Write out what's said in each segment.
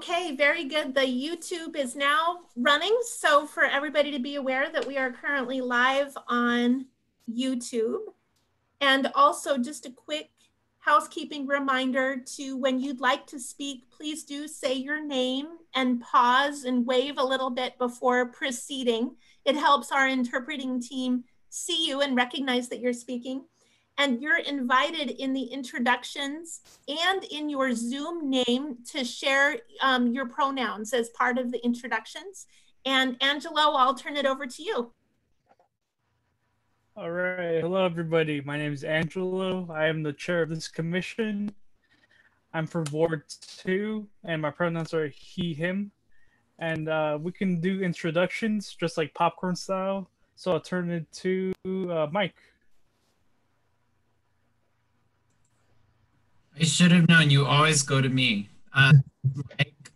Okay, very good. The YouTube is now running. So for everybody to be aware that we are currently live on YouTube. And also just a quick housekeeping reminder to when you'd like to speak, please do say your name and pause and wave a little bit before proceeding. It helps our interpreting team see you and recognize that you're speaking. And you're invited in the introductions and in your Zoom name to share um, your pronouns as part of the introductions. And Angelo, I'll turn it over to you. All right. Hello, everybody. My name is Angelo. I am the chair of this commission. I'm for Ward 2, and my pronouns are he, him. And uh, we can do introductions just like popcorn style. So I'll turn it to uh, Mike. I should have known. You always go to me. Uh,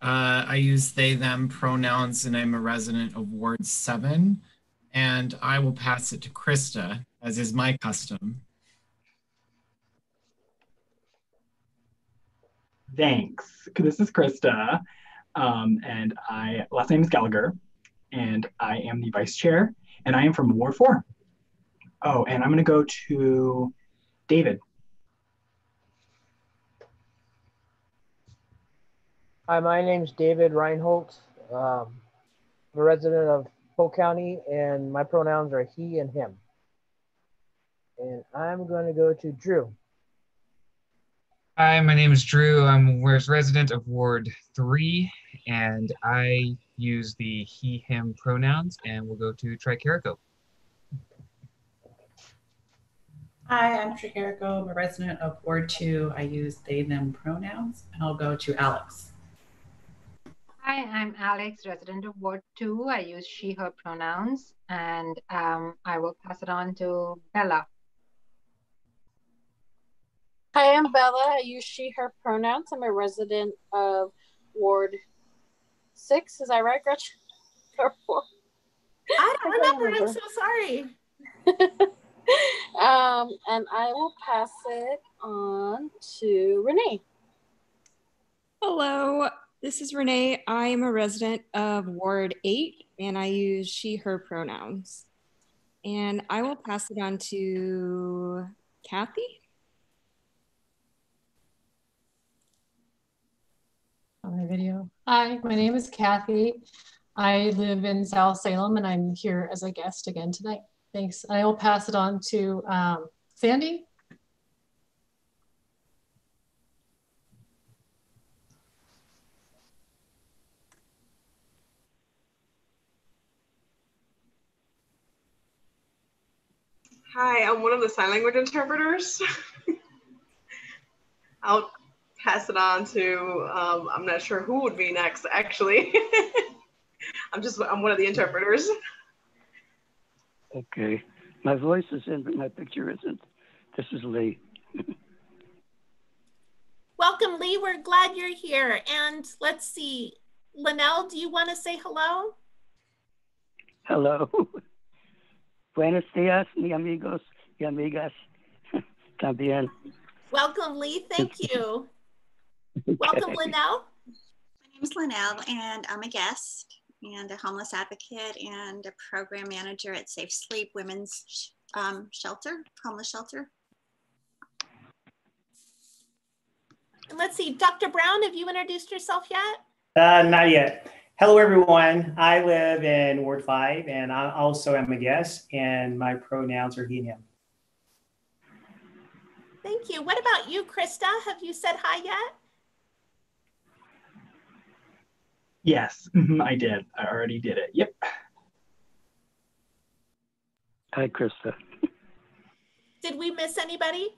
uh, I use they, them pronouns, and I'm a resident of Ward 7. And I will pass it to Krista, as is my custom. Thanks. This is Krista. Um, and I last name is Gallagher, and I am the vice chair, and I am from Ward 4. Oh, and I'm going to go to David. Hi, my name's David Reinholtz. Um, I'm a resident of Polk County, and my pronouns are he and him. And I'm going to go to Drew. Hi, my name is Drew. I'm a resident of Ward 3, and I use the he, him pronouns, and we'll go to Tricarico. Hi, I'm Tricarico. I'm a resident of Ward 2. I use they, them pronouns, and I'll go to Alex. Hi, I'm Alex, resident of Ward 2. I use she, her pronouns, and um, I will pass it on to Bella. Hi, I'm Bella. I use she, her pronouns. I'm a resident of Ward 6. Is that right, Gretchen? Or four? I don't remember. remember. I'm so sorry. um, and I will pass it on to Renee. Hello, this is Renee. I am a resident of Ward 8 and I use she, her pronouns. And I will pass it on to Kathy. On my video. Hi, my name is Kathy. I live in South Salem and I'm here as a guest again tonight. Thanks. I will pass it on to um, Sandy. Hi, I'm one of the sign language interpreters. I'll pass it on to, um, I'm not sure who would be next, actually. I'm just, I'm one of the interpreters. Okay. My voice is in, but my picture isn't. This is Lee. Welcome, Lee. We're glad you're here. And let's see, Linnell, do you want to say hello? Hello. Buenos días, mi amigos y amigas también. Welcome, Lee. Thank you. okay. Welcome, Linnell. My name is Linnell, and I'm a guest and a homeless advocate and a program manager at Safe Sleep Women's um, Shelter, homeless shelter. And let's see, Dr. Brown, have you introduced yourself yet? Uh, not yet. Hello, everyone. I live in Ward 5 and I also am a guest, and my pronouns are he and him. Thank you. What about you, Krista? Have you said hi yet? Yes, mm-hmm, I did. I already did it. Yep. Hi, Krista. Did we miss anybody?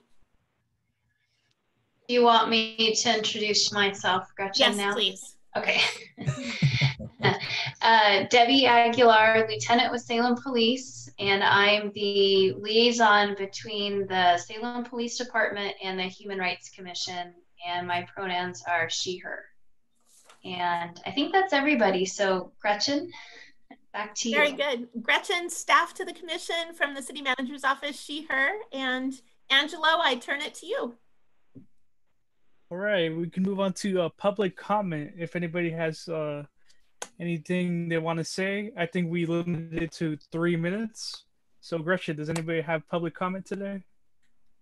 Do you want me to introduce myself, Gretchen, yes, now? please. Okay. uh, Debbie Aguilar, Lieutenant with Salem Police, and I'm the liaison between the Salem Police Department and the Human Rights Commission, and my pronouns are she, her. And I think that's everybody. So, Gretchen, back to you. Very good. Gretchen, staff to the commission from the city manager's office, she, her. And Angelo, I turn it to you. All right, we can move on to uh, public comment. If anybody has uh, anything they want to say, I think we limited it to three minutes. So, Gretchen, does anybody have public comment today?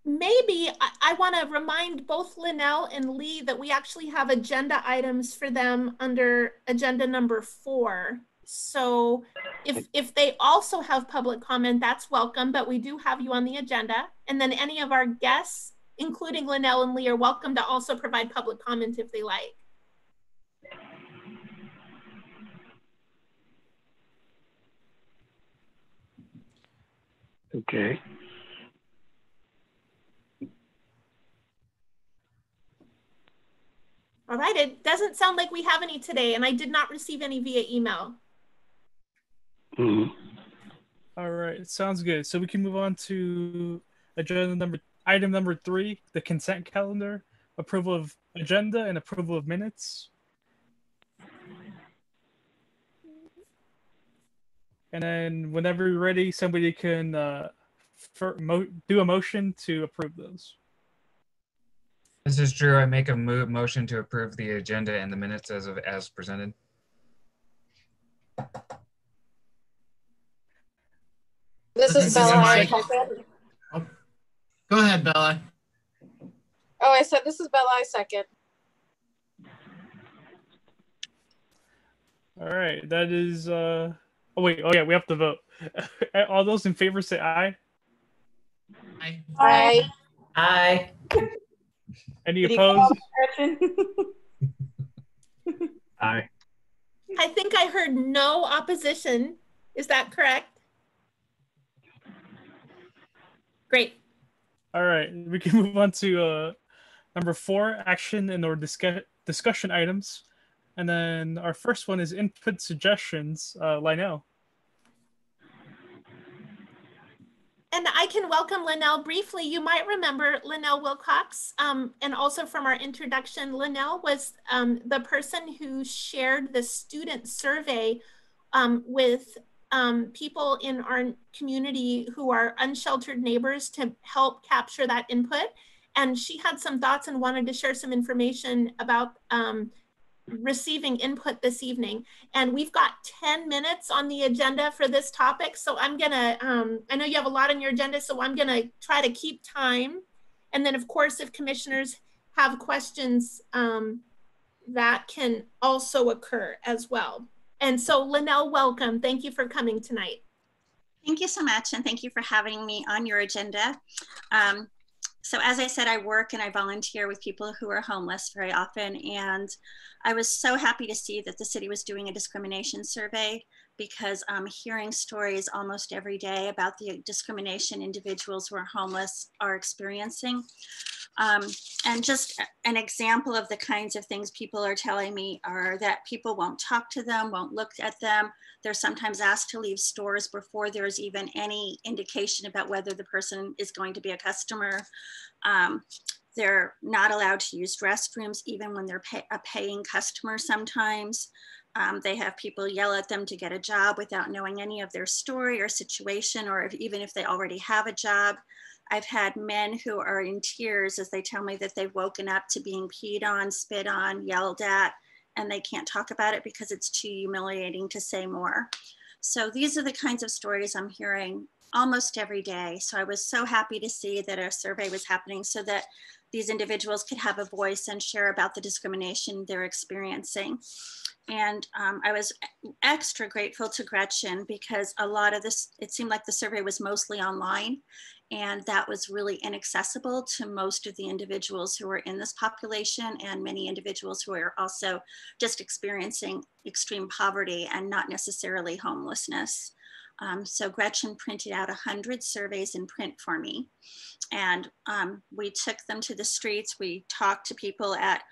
Maybe I, I want to remind both Linnell and Lee that we actually have agenda items for them under agenda number four. So if if they also have public comment, that's welcome, but we do have you on the agenda. And then any of our guests, including Linnell and Lee, are welcome to also provide public comment if they like. Okay. All right, it doesn't sound like we have any today, and I did not receive any via email. Mhm. All right, sounds good. So we can move on to agenda number item number three, the consent calendar, approval of agenda and approval of minutes. And then whenever you're ready, somebody can uh, for, mo- do a motion to approve those. This is Drew. I make a mo- motion to approve the agenda and the minutes as of as presented. This This is is Bella. I Mike. second. Go ahead, Bella. Oh, I said this is Bella. I second. All right, that is. uh Oh wait, oh yeah, we have to vote. All those in favor say aye. Aye. Aye. Aye. Any Did he call opposed? Aye. I think I heard no opposition. Is that correct? Great. All right, we can move on to uh, number four, action and or discuss- discussion items. And then our first one is input suggestions. Uh, Lionel. And I can welcome Linnell briefly. You might remember Linnell Wilcox. Um, and also from our introduction, Linnell was um, the person who shared the student survey um, with um, people in our community who are unsheltered neighbors to help capture that input. And she had some thoughts and wanted to share some information about um, receiving input this evening. And we've got 10 minutes on the agenda for this topic. So I'm gonna, um, I know you have a lot on your agenda, so I'm gonna try to keep time. And then of course, if commissioners have questions, um, that can also occur as well. And so Linnell, welcome. Thank you for coming tonight. Thank you so much, and thank you for having me on your agenda. Um, so as I said, I work and I volunteer with people who are homeless very often, and I was so happy to see that the city was doing a discrimination survey because I'm hearing stories almost every day about the discrimination individuals who are homeless are experiencing. Um, and just an example of the kinds of things people are telling me are that people won't talk to them, won't look at them. They're sometimes asked to leave stores before there's even any indication about whether the person is going to be a customer. Um, they're not allowed to use restrooms even when they're pay, a paying customer sometimes. Um, they have people yell at them to get a job without knowing any of their story or situation, or if, even if they already have a job. I've had men who are in tears as they tell me that they've woken up to being peed on, spit on, yelled at, and they can't talk about it because it's too humiliating to say more. So these are the kinds of stories I'm hearing almost every day. So I was so happy to see that a survey was happening so that these individuals could have a voice and share about the discrimination they're experiencing. And um, I was extra grateful to Gretchen because a lot of this, it seemed like the survey was mostly online and that was really inaccessible to most of the individuals who are in this population and many individuals who are also just experiencing extreme poverty and not necessarily homelessness. Um, so Gretchen printed out 100 surveys in print for me. And um, we took them to the streets. We talked to people at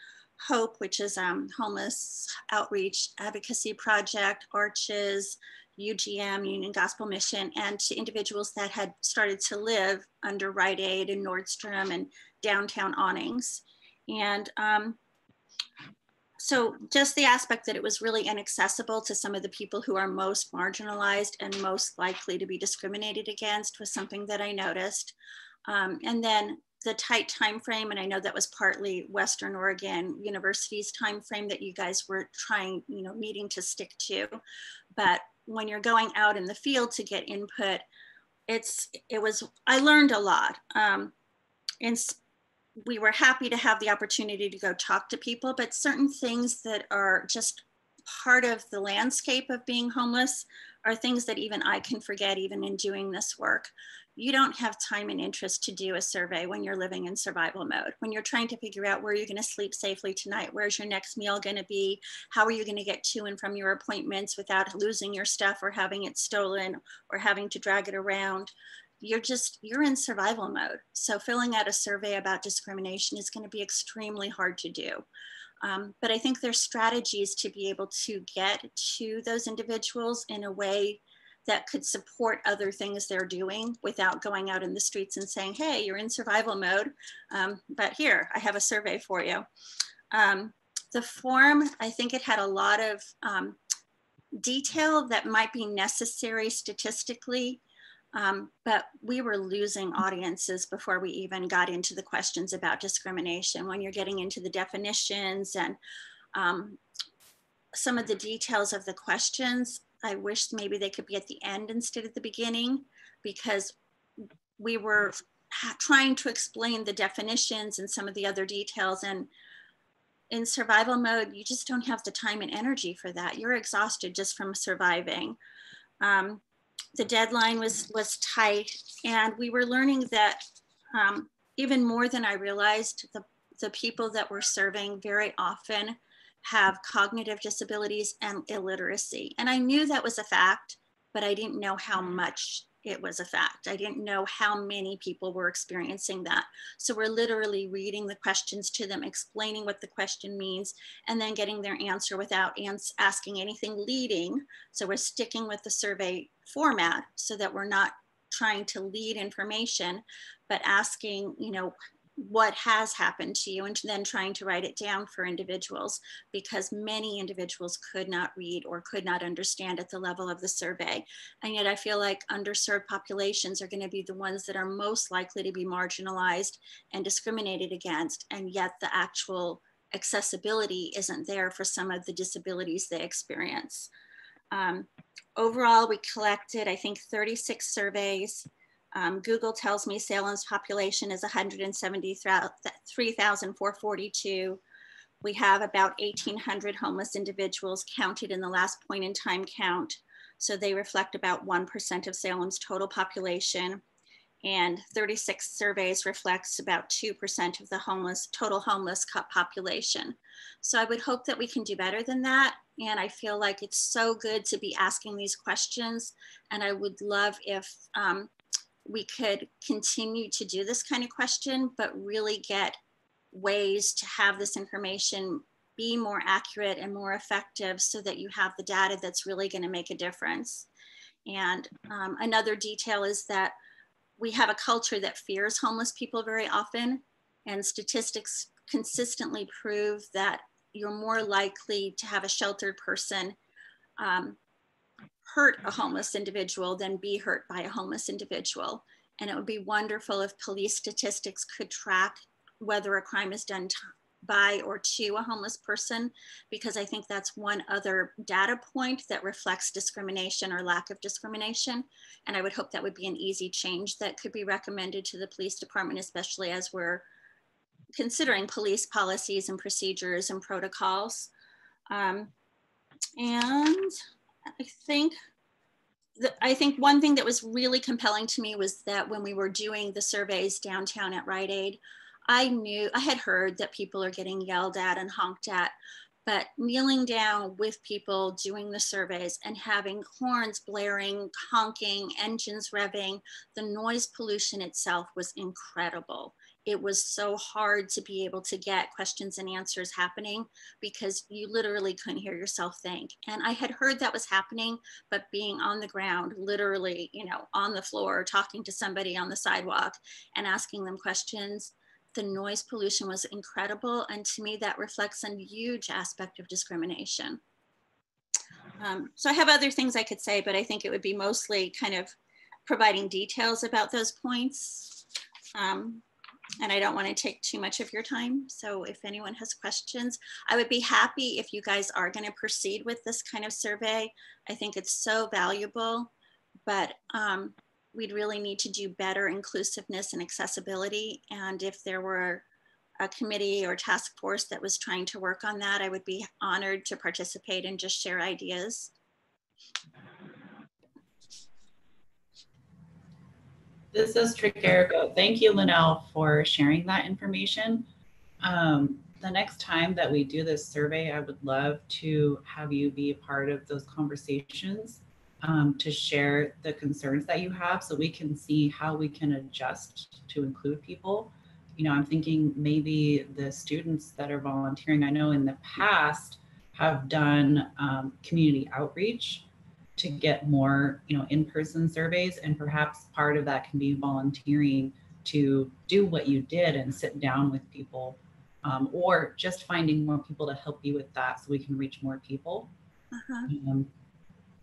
HOPE, which is um, Homeless Outreach Advocacy Project, Arches, UGM, Union Gospel Mission, and to individuals that had started to live under Rite Aid and Nordstrom and downtown awnings. And um, so just the aspect that it was really inaccessible to some of the people who are most marginalized and most likely to be discriminated against was something that I noticed. Um, and then the tight time frame, and I know that was partly Western Oregon University's time frame that you guys were trying, you know, meeting to stick to. But when you're going out in the field to get input, it's it was I learned a lot. Um, and we were happy to have the opportunity to go talk to people, but certain things that are just part of the landscape of being homeless are things that even I can forget even in doing this work you don't have time and interest to do a survey when you're living in survival mode. When you're trying to figure out where you're going to sleep safely tonight, where's your next meal going to be, how are you going to get to and from your appointments without losing your stuff or having it stolen or having to drag it around. You're just, you're in survival mode. So filling out a survey about discrimination is going to be extremely hard to do. Um, but I think there's strategies to be able to get to those individuals in a way that could support other things they're doing without going out in the streets and saying, hey, you're in survival mode, um, but here, I have a survey for you. Um, the form, I think it had a lot of um, detail that might be necessary statistically, um, but we were losing audiences before we even got into the questions about discrimination. When you're getting into the definitions and um, some of the details of the questions, I wish maybe they could be at the end instead of the beginning because we were trying to explain the definitions and some of the other details. And in survival mode you just don't have the time and energy for that. You're exhausted just from surviving. Um, the deadline was was tight and we were learning that um, even more than i realized the, the people that we're serving very often have cognitive disabilities and illiteracy. And I knew that was a fact, but I didn't know how much it was a fact. I didn't know how many people were experiencing that. So we're literally reading the questions to them, explaining what the question means, and then getting their answer without ans asking anything leading. So we're sticking with the survey format so that we're not trying to lead information, but asking, you know, what has happened to you and then trying to write it down for individuals because many individuals could not read or could not understand at the level of the survey. And yet I feel like underserved populations are gonna be the ones that are most likely to be marginalized and discriminated against. And yet the actual accessibility isn't there for some of the disabilities they experience. Um, overall, we collected, I think, 36 surveys. Um, Google tells me Salem's population is 173,442. We have about 1,800 homeless individuals counted in the last point in time count. So they reflect about 1% of Salem's total population. And 36 surveys reflects about 2% of the homeless total homeless population. So I would hope that we can do better than that. And I feel like it's so good to be asking these questions. And I would love if um, we could continue to do this kind of question, but really get ways to have this information be more accurate and more effective so that you have the data that's really going to make a difference. And um, another detail is that we have a culture that fears homeless people very often, and statistics consistently prove that you're more likely to have a sheltered person um, hurt a homeless individual than be hurt by a homeless individual. And it would be wonderful if police statistics could track whether a crime is done by or to a homeless person, because I think that's one other data point that reflects discrimination or lack of discrimination. And I would hope that would be an easy change that could be recommended to the police department, especially as we're considering police policies and procedures and protocols. Um, and I think the, I think one thing that was really compelling to me was that when we were doing the surveys downtown at Rite Aid, I knew I had heard that people are getting yelled at and honked at, but kneeling down with people doing the surveys and having horns blaring, honking, engines revving, the noise pollution itself was incredible it was so hard to be able to get questions and answers happening because you literally couldn't hear yourself think. And I had heard that was happening, but being on the ground, literally, you know, on the floor, talking to somebody on the sidewalk and asking them questions, the noise pollution was incredible. And to me, that reflects a huge aspect of discrimination. Um, so I have other things I could say, but I think it would be mostly kind of providing details about those points. Um, and I don't want to take too much of your time. So if anyone has questions, I would be happy if you guys are going to proceed with this kind of survey. I think it's so valuable, but um, we'd really need to do better inclusiveness and accessibility. And if there were a committee or task force that was trying to work on that, I would be honored to participate and just share ideas. This is Tricarico. Thank you, Linnell, for sharing that information. Um, the next time that we do this survey, I would love to have you be a part of those conversations um, to share the concerns that you have so we can see how we can adjust to include people. You know, I'm thinking maybe the students that are volunteering, I know in the past have done um, community outreach to get more, you know, in-person surveys and perhaps part of that can be volunteering to do what you did and sit down with people um, or just finding more people to help you with that so we can reach more people. Uh-huh. Um,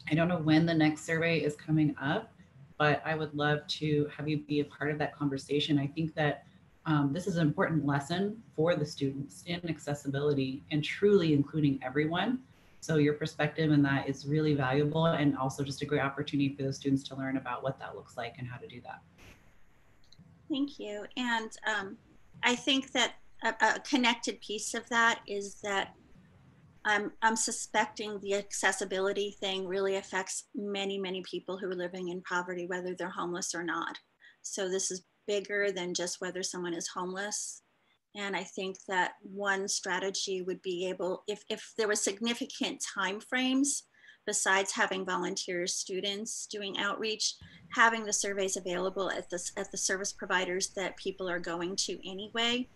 I don't know when the next survey is coming up, but I would love to have you be a part of that conversation. I think that um, this is an important lesson for the students in accessibility and truly including everyone. So your perspective in that is really valuable and also just a great opportunity for the students to learn about what that looks like and how to do that. Thank you. And um, I think that a, a, connected piece of that is that I'm, I'm suspecting the accessibility thing really affects many, many people who are living in poverty, whether they're homeless or not. So this is bigger than just whether someone is homeless. And I think that one strategy would be able, if, if there were significant time frames, besides having volunteers, students doing outreach, having the surveys available at the, at the service providers that people are going to anyway,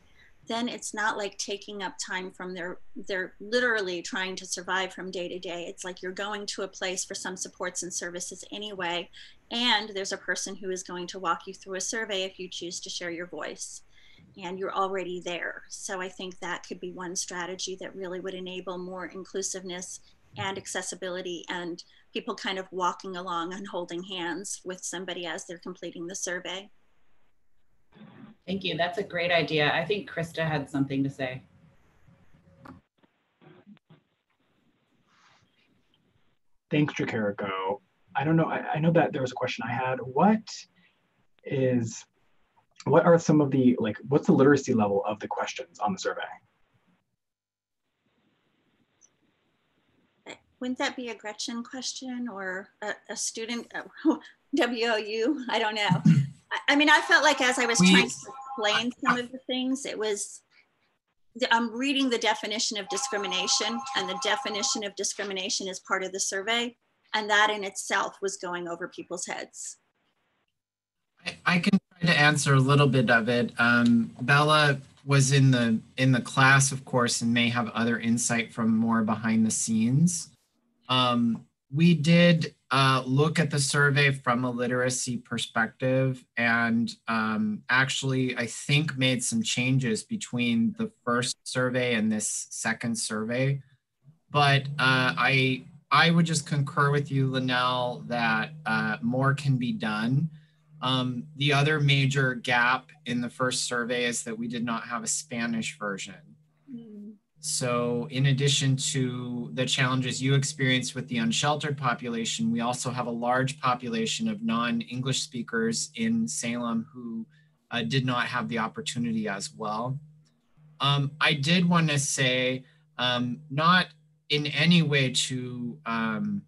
then it's not like taking up time from their, they're literally trying to survive from day to day. It's like you're going to a place for some supports and services anyway. And there's a person who is going to walk you through a survey if you choose to share your voice and you're already there. So I think that could be one strategy that really would enable more inclusiveness and accessibility and people kind of walking along and holding hands with somebody as they're completing the survey. Thank you. That's a great idea. I think Krista had something to say. Thanks, Tricarico. I don't know. I, I know that there was a question I had. What is what are some of the like what's the literacy level of the questions on the survey? Wouldn't that be a gretchen question or a, a student uh, wou i don't know. I, I, mean i felt like as i was we, trying to explain some of the things it was i'm reading the definition of discrimination and the definition of discrimination is part of the survey and that in itself was going over people's heads. I, I can try to answer a little bit of it. Um, Bella was in the in the class, of course, and may have other insight from more behind the scenes. Um, we did uh, look at the survey from a literacy perspective and um, actually, I think, made some changes between the first survey and this second survey. But uh, I, I would just concur with you, Linnell, that uh, more can be done. Um, the other major gap in the first survey is that we did not have a Spanish version. Mm. So, in addition to the challenges you experienced with the unsheltered population, we also have a large population of non English speakers in Salem who uh, did not have the opportunity as well. Um, I did want to say, um, not in any way to um,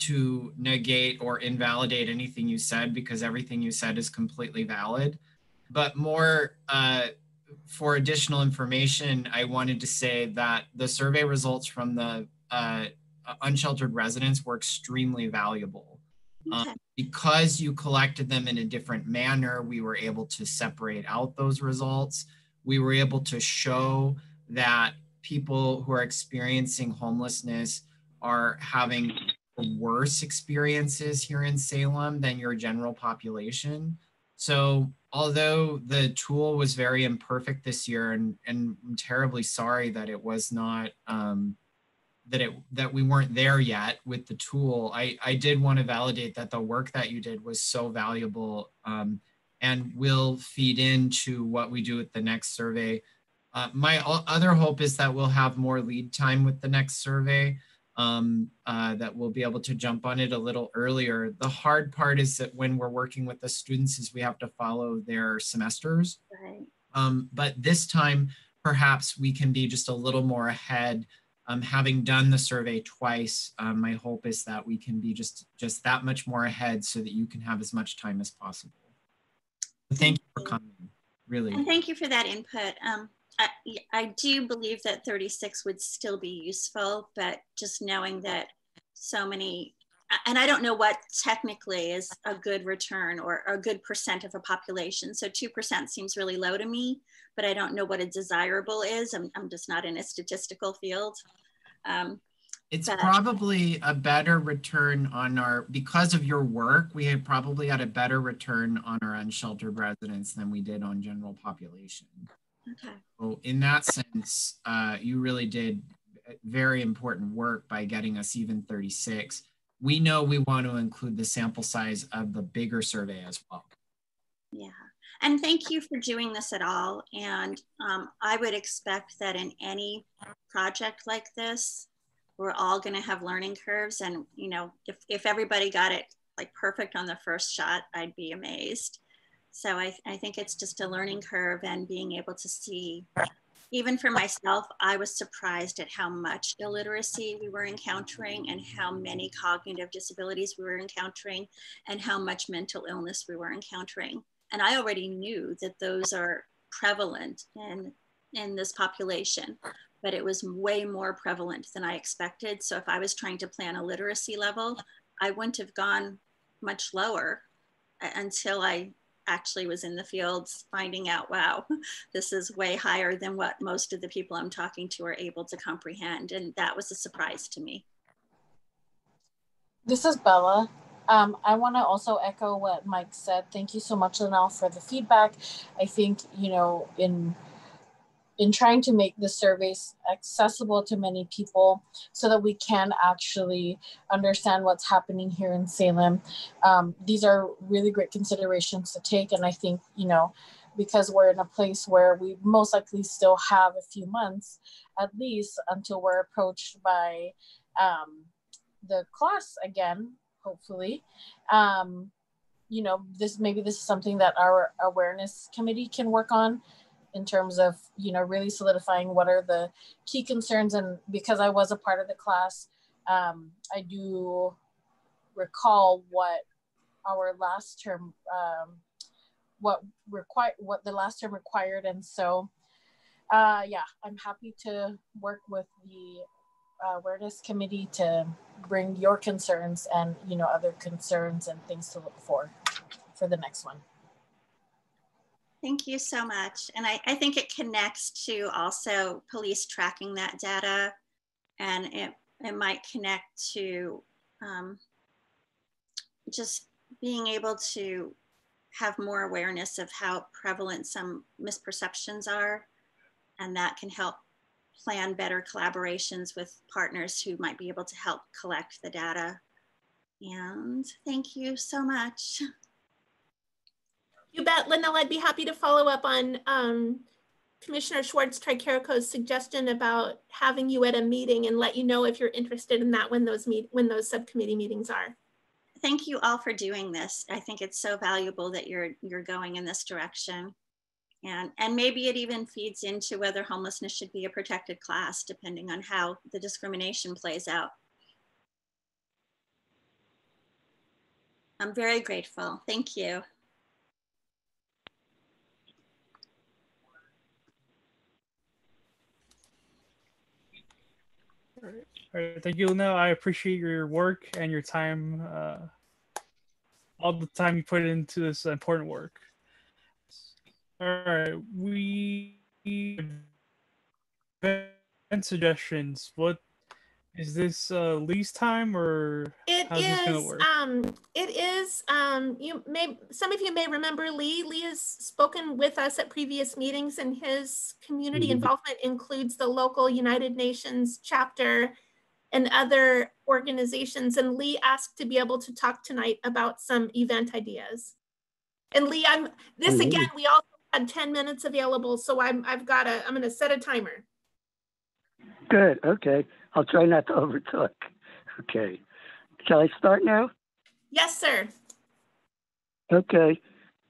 to negate or invalidate anything you said because everything you said is completely valid. But more uh, for additional information, I wanted to say that the survey results from the uh, unsheltered residents were extremely valuable. Um, because you collected them in a different manner, we were able to separate out those results. We were able to show that people who are experiencing homelessness are having worse experiences here in Salem than your general population. So although the tool was very imperfect this year and, and I'm terribly sorry that it was not um, that it that we weren't there yet with the tool, I, I did want to validate that the work that you did was so valuable um, and will feed into what we do with the next survey. Uh, my other hope is that we'll have more lead time with the next survey, um, uh, that we'll be able to jump on it a little earlier. The hard part is that when we're working with the students is we have to follow their semesters. Right. Um, but this time, perhaps we can be just a little more ahead. Um, having done the survey twice, um, my hope is that we can be just just that much more ahead so that you can have as much time as possible. Thank you for coming, really. And thank you for that input. Um, I, I do believe that 36 would still be useful, but just knowing that so many, and I don't know what technically is a good return or a good percent of a population. So 2% seems really low to me, but I don't know what a desirable is. I'm, I'm just not in a statistical field. Um, it's but- probably a better return on our, because of your work, we had probably had a better return on our unsheltered residents than we did on general population. Okay. So in that sense, uh, you really did very important work by getting us even 36. We know we want to include the sample size of the bigger survey as well. Yeah. And thank you for doing this at all. And um, I would expect that in any project like this, we're all going to have learning curves. And, you know, if, if everybody got it like perfect on the first shot, I'd be amazed. So I, I think it's just a learning curve and being able to see, even for myself, I was surprised at how much illiteracy we were encountering and how many cognitive disabilities we were encountering and how much mental illness we were encountering. And I already knew that those are prevalent in, in this population, but it was way more prevalent than I expected. So if I was trying to plan a literacy level, I wouldn't have gone much lower uh, until I actually was in the fields finding out, wow, this is way higher than what most of the people I'm talking to are able to comprehend. And that was a surprise to me. This is Bella. Um, I want to also echo what Mike said. Thank you so much, Linnell, for the feedback. I think, you know, in in trying to make the surveys accessible to many people so that we can actually understand what's happening here in Salem. Um, these are really great considerations to take. And I think, you know, because we're in a place where we most likely still have a few months at least until we're approached by um, the class again, hopefully. Um, you know, this maybe this is something that our awareness committee can work on in terms of you know really solidifying what are the key concerns. And because i was a part of the class um, i do recall what our last term um, what require what the last term required. And so uh, yeah i'm happy to work with the awareness committee to bring your concerns and you know other concerns and things to look for for the next one Thank you so much. And I, I think it connects to also police tracking that data and it, it might connect to um, just being able to have more awareness of how prevalent some misperceptions are. And that can help plan better collaborations with partners who might be able to help collect the data. And thank you so much. You bet, Linnell. I'd be happy to follow up on um, Commissioner Schwartz Tricarico's suggestion about having you at a meeting and let you know if you're interested in that when those meet when those subcommittee meetings are. Thank you all for doing this. I think it's so valuable that you're you're going in this direction. And, and maybe it even feeds into whether homelessness should be a protected class, depending on how the discrimination plays out. I'm very grateful. Thank you. All right. Thank you, Linnell. I appreciate your work and your time, uh, all the time you put into this important work. All right. We event suggestions. What is this uh, lease time or It how's this gonna is. work? Um, it is. Um, you may. Some of you may remember Lee. Lee has spoken with us at previous meetings, and his community Mhm. involvement includes the local United Nations chapter and other organizations. And Lee asked to be able to talk tonight about some event ideas. And Lee, I'm this oh, And Lee. again. We also had 10 minutes available, so I'm I've got a I'm going to set a timer. Good. Okay. I'll try not to overtalk. Okay. Shall I start now? Yes, sir. Okay.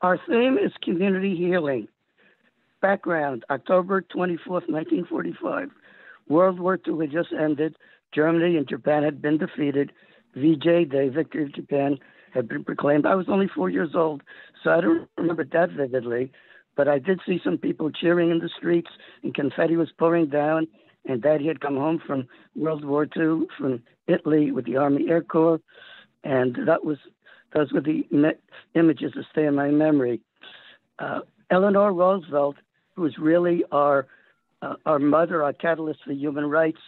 Our theme is community healing. Background October 24th, 1945. World War II had just ended. Germany and Japan had been defeated. VJ Day, Victory of Japan, had been proclaimed. I was only four years old, so I don't remember that vividly, but I did see some people cheering in the streets and confetti was pouring down. And Daddy had come home from World War II from Italy with the Army Air Corps, and that was those were the images that stay in my memory. Uh, Eleanor Roosevelt, who was really our uh, our mother, our catalyst for human rights,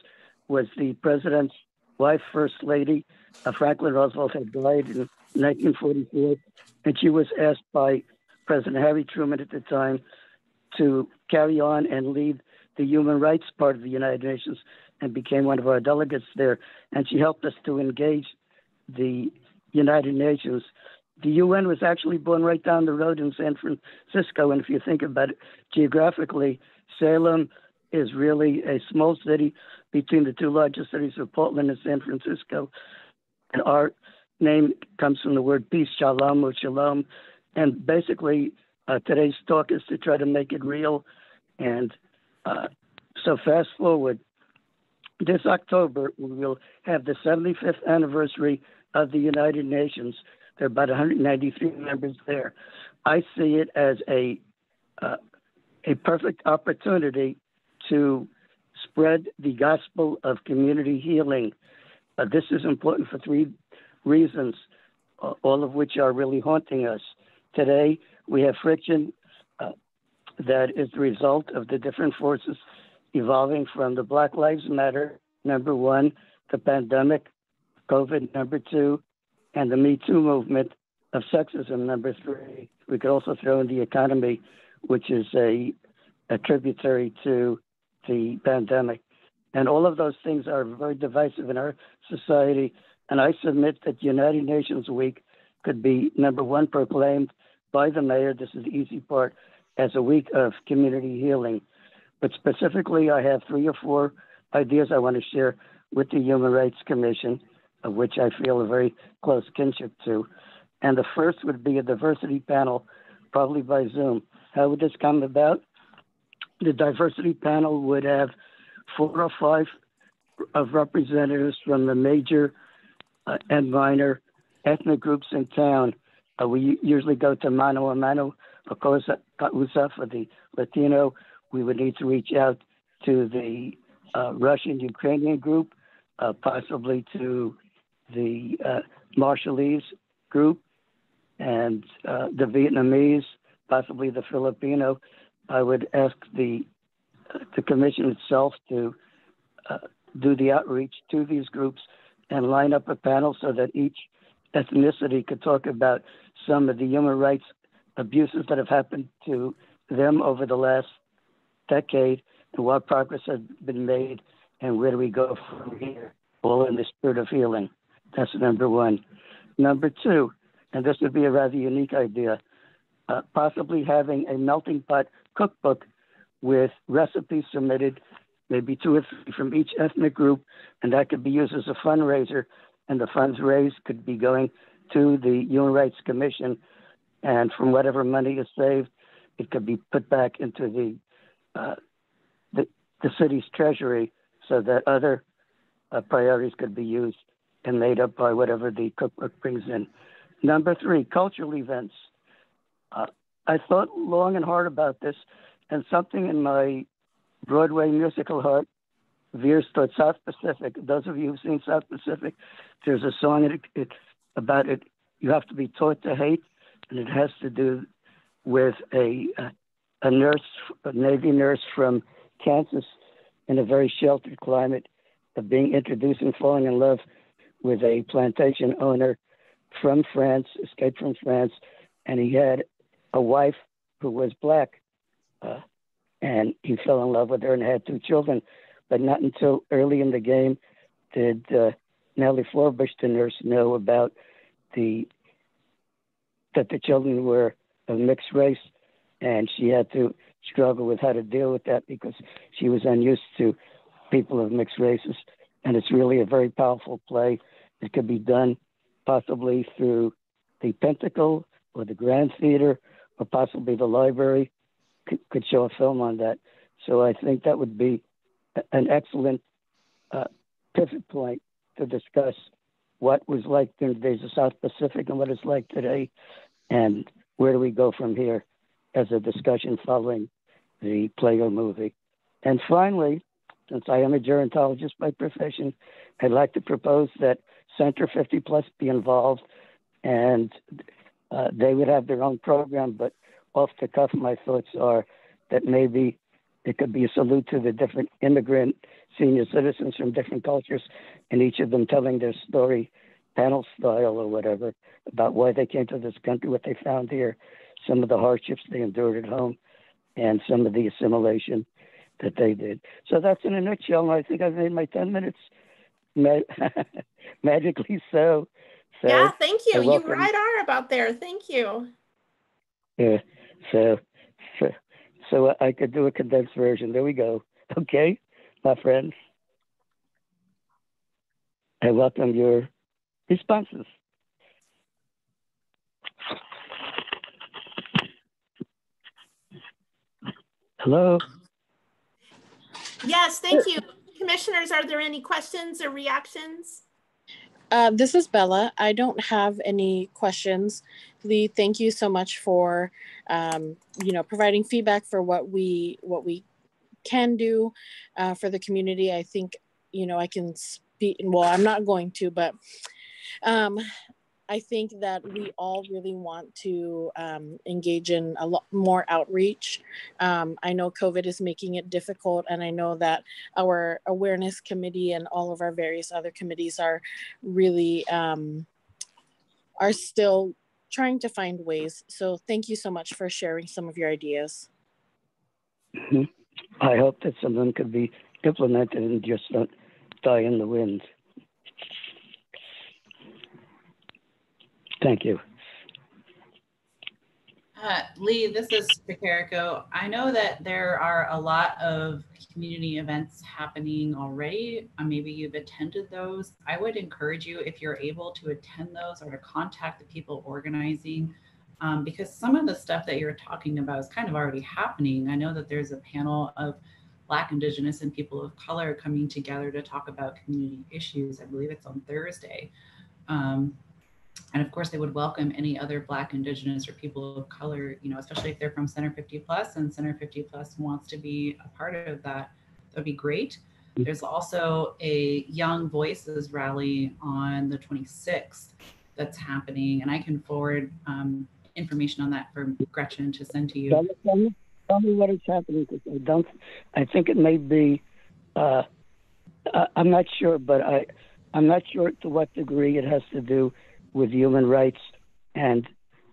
was the president's wife, first lady. Uh, Franklin Roosevelt had died in 1944, and she was asked by President Harry Truman at the time to carry on and lead the human rights part of the United Nations and became one of our delegates there. And she helped us to engage the United Nations. The UN was actually born right down the road in San Francisco. And if you think about it geographically, Salem is really a small city between the two largest cities of Portland and San Francisco. And our name comes from the word peace, shalom or shalom. And basically, uh, today's talk is to try to make it real. And uh, so, fast forward, this October, we will have the 75th anniversary of the United Nations. There are about 193 members there. I see it as a uh, a perfect opportunity to spread the gospel of community healing. Uh, this is important for three reasons, uh, all of which are really haunting us. Today, we have friction uh, that is the result of the different forces evolving from the Black Lives Matter, number one, the pandemic, COVID, number two, and the Me Too movement of sexism, number three. We could also throw in the economy, which is a, a tributary to the pandemic. And all of those things are very divisive in our society. And I submit that United Nations Week could be number one proclaimed by the mayor. This is the easy part as a week of community healing. But specifically, I have three or four ideas I want to share with the Human Rights Commission, of which I feel a very close kinship to. And the first would be a diversity panel, probably by Zoom. How would this come about? The diversity panel would have four or five of representatives from the major uh, and minor ethnic groups in town. Uh, we usually go to mano a mano, cosa causa for the Latino. We would need to reach out to the uh, Russian Ukrainian group, uh, possibly to the uh, Marshallese group, and uh, the Vietnamese, possibly the Filipino. I would ask the the commission itself to uh, do the outreach to these groups and line up a panel so that each ethnicity could talk about some of the human rights abuses that have happened to them over the last decade and what progress has been made and where do we go from here, all in the spirit of healing. That's number one. Number two, and this would be a rather unique idea, uh, possibly having a melting pot cookbook with recipes submitted, maybe two or three from each ethnic group, and that could be used as a fundraiser. And the funds raised could be going to the Human Rights Commission, and from whatever money is saved, it could be put back into the uh, the, the city's treasury so that other uh, priorities could be used and made up by whatever the cookbook brings in. Number three, cultural events. Uh, I thought long and hard about this, and something in my Broadway musical heart veers towards South Pacific. Those of you who've seen South Pacific, there's a song it, it, about it. You have to be taught to hate, and it has to do with a a nurse, a Navy nurse from Kansas, in a very sheltered climate, of being introduced and falling in love with a plantation owner from France, escaped from France, and he had a wife who was black, uh, and he fell in love with her and had two children. But not until early in the game did uh, Nellie Forbush, the nurse, know about the that the children were of mixed race, and she had to struggle with how to deal with that because she was unused to people of mixed races. And it's really a very powerful play. It could be done possibly through the Pentacle or the Grand Theater or possibly the library could, could show a film on that. So I think that would be an excellent uh, pivot point to discuss what was like in the days of South Pacific and what it's like today, and where do we go from here as a discussion following the play or movie. And finally, since I am a gerontologist by profession, I'd like to propose that Center 50 Plus be involved and uh, they would have their own program, but off the cuff, my thoughts are that maybe it could be a salute to the different immigrant senior citizens from different cultures, and each of them telling their story, panel style or whatever, about why they came to this country, what they found here, some of the hardships they endured at home, and some of the assimilation that they did. So that's in a nutshell. I think I've made my 10 minutes ma- magically so. So yeah, thank you. You right are about there. Thank you. Yeah. So, so, so I could do a condensed version. There we go. Okay, my friends. I welcome your responses. Hello. Yes, thank you. Commissioners, are there any questions or reactions? Uh, this is Bella. I don't have any questions. Lee, thank you so much for, um, you know, providing feedback for what we what we can do uh, for the community. I think, you know, I can speak. Well, I'm not going to, but um, I think that we all really want to um, engage in a lot more outreach. Um, I know COVID is making it difficult, and I know that our awareness committee and all of our various other committees are really um, are still trying to find ways. So thank you so much for sharing some of your ideas. Mhm. I hope that some of them could be implemented and just don't die in the wind. Thank you. Uh, Lee, this is Picarico. I know that there are a lot of community events happening already. Uh, maybe you've attended those. I would encourage you, if you're able to attend those or to contact the people organizing, um, because some of the stuff that you're talking about is kind of already happening. I know that there's a panel of Black, Indigenous, and people of color coming together to talk about community issues. I believe it's on Thursday. Um, and of course, they would welcome any other Black, Indigenous, or people of color, you know, especially if they're from Center 50 Plus and Center 50 Plus wants to be a part of that. That would be great. There's also a Young Voices rally on the 26th that's happening, and I can forward um, information on that for Gretchen to send to you. Tell me, tell me, tell me what is happening because I don't. I think it may be. Uh, I, I'm not sure, but I, I'm not sure to what degree it has to do with human rights and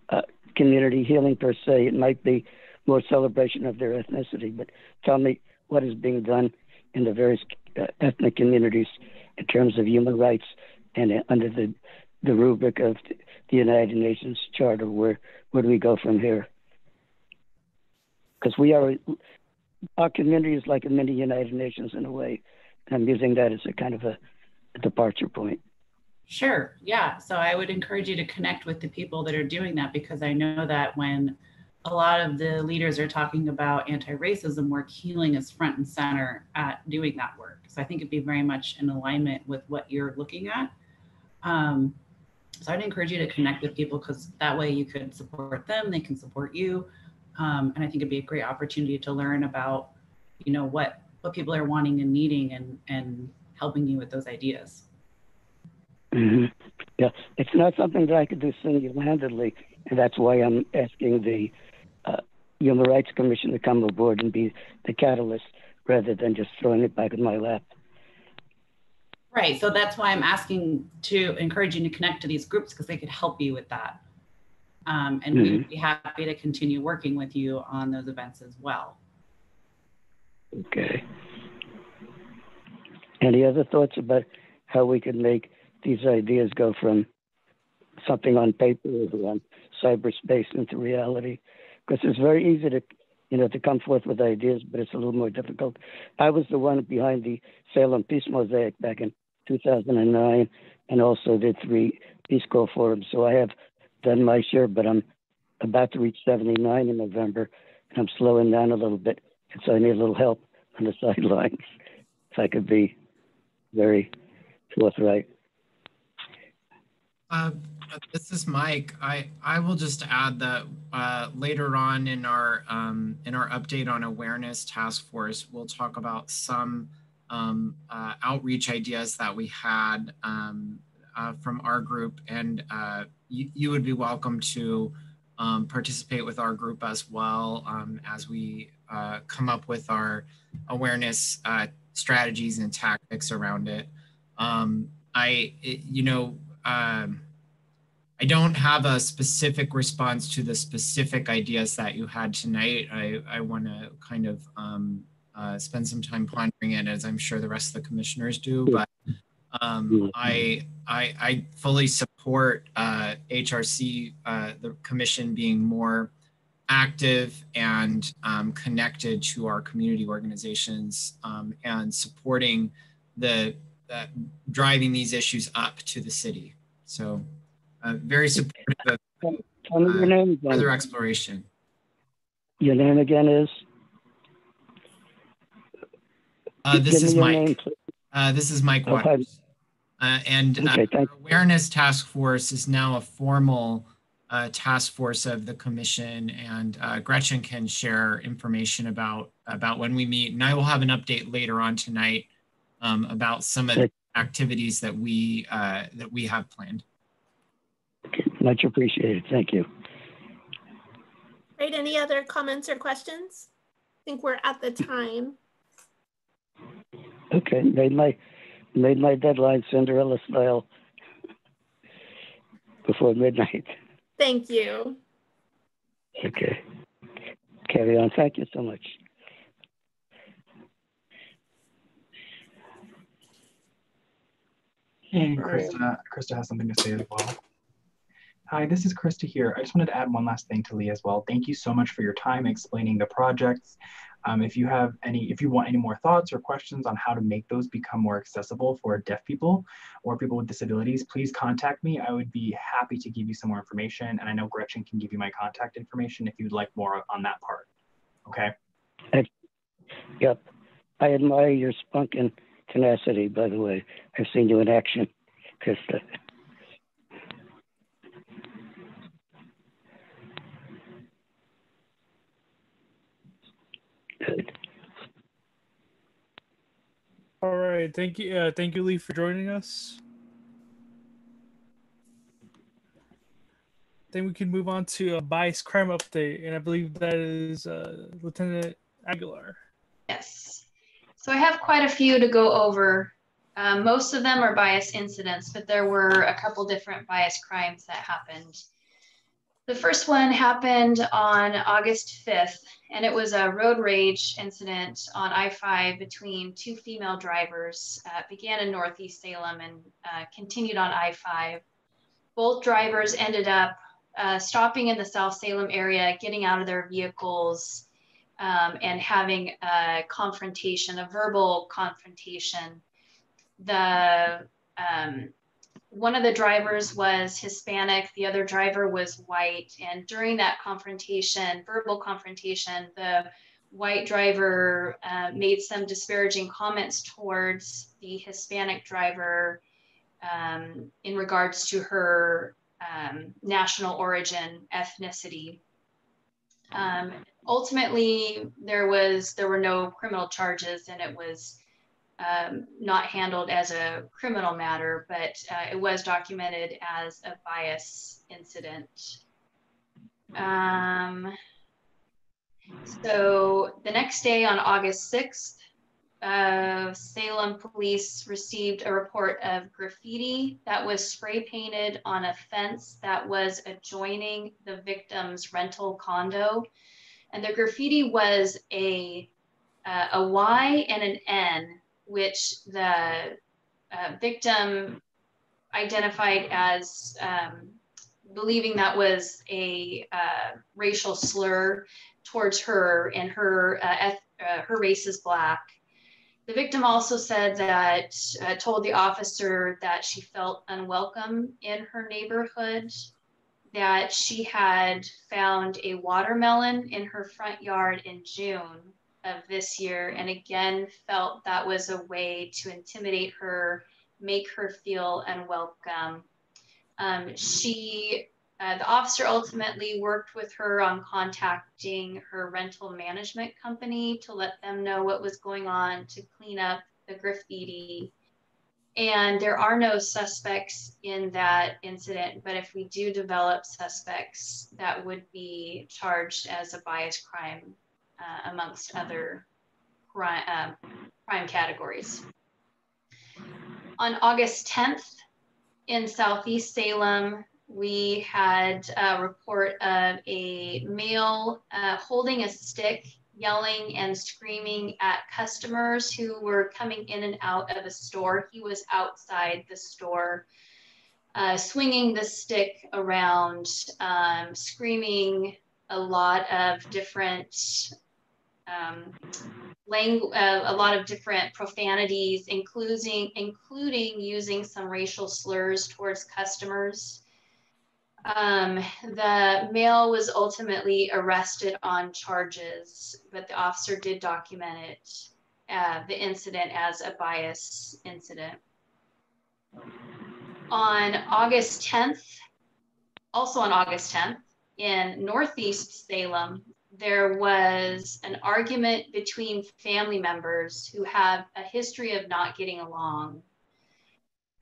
uh, community healing per se. It might be more celebration of their ethnicity. But tell me what is being done in the various uh, ethnic communities in terms of human rights and uh, under the the rubric of the United Nations Charter. Where where do we go from here? Because we are our community is like a mini United Nations in a way. I'm using that as a kind of a, a departure point. Sure. Yeah. So I would encourage you to connect with the people that are doing that because I know that when a lot of the leaders are talking about anti-racism work, healing is front and center at doing that work. So I think it'd be very much in alignment with what you're looking at. Um, so I'd encourage you to connect with people because that way you could support them, they can support you. Um, and I think it'd be a great opportunity to learn about, you know, what what people are wanting and needing and and helping you with those ideas. Hmm Yeah, it's not something that I could do single-handedly, and that's why I'm asking the uh, Human Rights Commission to come aboard and be the catalyst rather than just throwing it back in my lap. Right. So that's why I'm asking to encourage you to connect to these groups because they could help you with that. Um, and we would be happy to continue working with you on those events as well. Okay. Any other thoughts about how we could make these ideas go from something on paper or on cyberspace into reality. Because it's very easy to you know to come forth with ideas but it's a little more difficult. I was the one behind the salem peace mosaic back in 2009 and also did three peace corps forums. So i have done my share but i'm about to reach 79 in november and i'm slowing down a little bit and so i need a little help on the sidelines if i could be very forthright uh, this is Mike. I, I will just add that uh, later on in our um, in our update on awareness task force, we'll talk about some um, uh, outreach ideas that we had um, uh, from our group, and uh, you, you would be welcome to um, participate with our group as well um, as we uh, come up with our awareness strategies and tactics around it. Um, I, it, you know. Um, I don't have a specific response to the specific ideas that you had tonight. I, I want to kind of um, uh, spend some time pondering it, as I'm sure the rest of the commissioners do. But um, I, I, I fully support uh, HRC, uh, the commission being more active and um, connected to our community organizations um, and supporting the driving these issues up to the city. So uh, very supportive of Tell me your name further exploration. Your name again is? Uh, this is Mike. name. Uh, this is Mike Okay. Waters. Uh, and uh, Okay, our awareness task force is now a formal uh, task force of the commission, and uh, Gretchen can share information about about when we meet. And I will have an update later on tonight um, about some of the activities that we uh, that we have planned. Much appreciated. Thank you. Right, any other comments or questions? I think we're at the time. Okay, made my made my deadline Cinderella style before midnight. Thank you. Okay. Carry on. Thank you so much. And Krista, Krista has something to say as well. Hi, this is Krista here. I just wanted to add one last thing to Lee as well. Thank you so much for your time explaining the projects. Um, if you have any, if you want any more thoughts or questions on how to make those become more accessible for deaf people or people with disabilities, please contact me. I would be happy to give you some more information. And I know Gretchen can give you my contact information if you'd like more on that part. Okay. Ex- Yep. I admire your spunk and tenacity, by the way. I've seen you in action, Krista. Good. All right, thank you, uh, thank you, Lee, for joining us. Then we can move on to a bias crime update, and I believe that is uh, Lieutenant Aguilar. Yes. So I have quite a few to go over. Um, most of them are bias incidents, but there were a couple different bias crimes that happened. The first one happened on August 5th, and it was a road rage incident on I 5 between two female drivers. Uh, it began in Northeast Salem and uh, continued on I 5. Both drivers ended up uh, stopping in the South Salem area, getting out of their vehicles, um, and having a confrontation, a verbal confrontation. The um, one of the drivers was Hispanic, the other driver was white. And during that confrontation, verbal confrontation, the white driver uh, made some disparaging comments towards the Hispanic driver um, in regards to her um, national origin, ethnicity. Um, ultimately, there was there were no criminal charges, and it was um, not handled as a criminal matter, but uh, it was documented as a bias incident. Um, so the next day on August 6th, uh, Salem police received a report of graffiti that was spray painted on a fence that was adjoining the victim's rental condo. And the graffiti was a, uh, a Y and an N which the uh, victim identified as um, believing that was a uh, racial slur towards her and her uh, uh, her race is black. The victim also said that uh, told the officer that she felt unwelcome in her neighborhood, that she had found a watermelon in her front yard in June of this year, and again felt that was a way to intimidate her, make her feel unwelcome. Um, she uh, the officer ultimately worked with her on contacting her rental management company to let them know what was going on to clean up the graffiti. And there are no suspects in that incident, but if we do develop suspects, that would be charged as a bias crime uh, amongst other crime, uh, crime categories. On August 10th, in Southeast Salem, we had a report of a male uh, holding a stick, yelling and screaming at customers who were coming in and out of a store. He was outside the store, uh, swinging the stick around, um, screaming a lot of different um, uh, a lot of different profanities, including including using some racial slurs towards customers. Um, the male was ultimately arrested on charges, but the officer did document it, uh, the incident as a bias incident. On August 10th, also on August 10th, in Northeast Salem, there was an argument between family members who have a history of not getting along.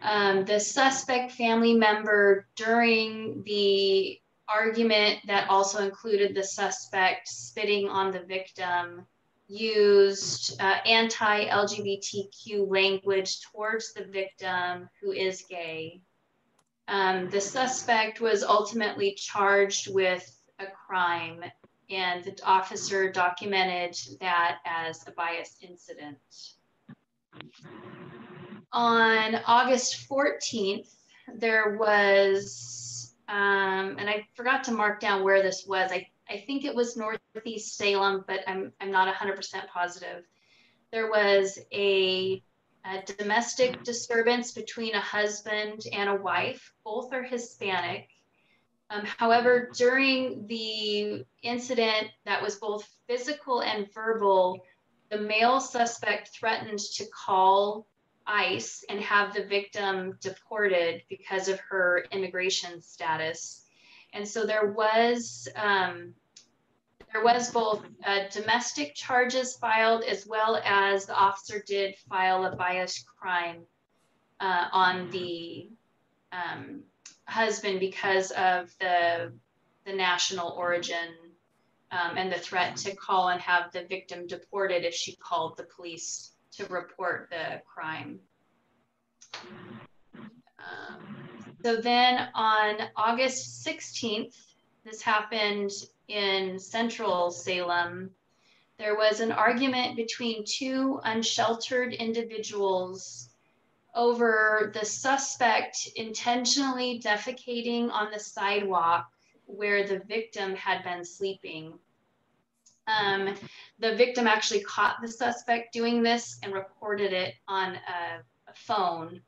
Um, the suspect family member during the argument that also included the suspect spitting on the victim used uh, anti LGBTQ language towards the victim who is gay. Um, the suspect was ultimately charged with a crime and the officer documented that as a bias incident. On August 14th, there was, um, and I forgot to mark down where this was. I, I think it was Northeast Salem, but I'm, I'm not 100% positive. There was a, a domestic disturbance between a husband and a wife. Both are Hispanic um, however, during the incident that was both physical and verbal, the male suspect threatened to call ICE and have the victim deported because of her immigration status. And so there was um, there was both uh, domestic charges filed as well as the officer did file a bias crime uh, on the um, husband because of the the national origin um, and the threat to call and have the victim deported if she called the police to report the crime. Um, so then on August 16th, this happened in central Salem. There was an argument between two unsheltered individuals over the suspect intentionally defecating on the sidewalk where the victim had been sleeping. Um, the victim actually caught the suspect doing this and recorded it on a, a phone.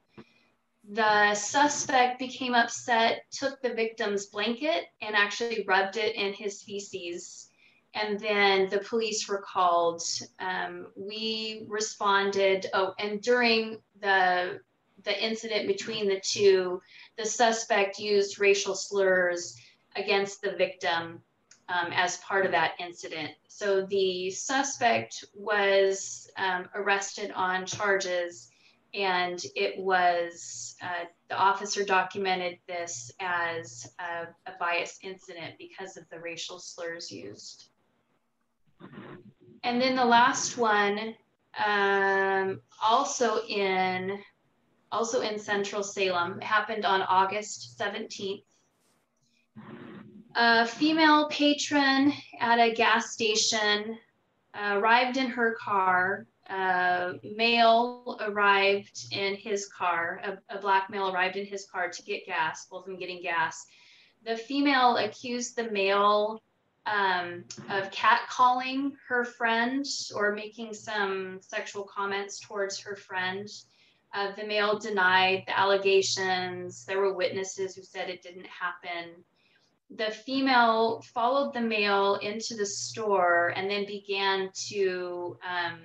The suspect became upset, took the victim's blanket, and actually rubbed it in his feces and then the police were called. Um, we responded. Oh, and during the the incident between the two, the suspect used racial slurs against the victim um, as part of that incident. So the suspect was um, arrested on charges, and it was uh, the officer documented this as a, a bias incident because of the racial slurs used. And then the last one, um, also in also in Central Salem, happened on August 17th. A female patron at a gas station uh, arrived in her car. A male arrived in his car. A, a black male arrived in his car to get gas, both of them getting gas. the female accused the male um, of catcalling her friend or making some sexual comments towards her friend. Uh, the male denied the allegations. There were witnesses who said it didn't happen. The female followed the male into the store and then began to um,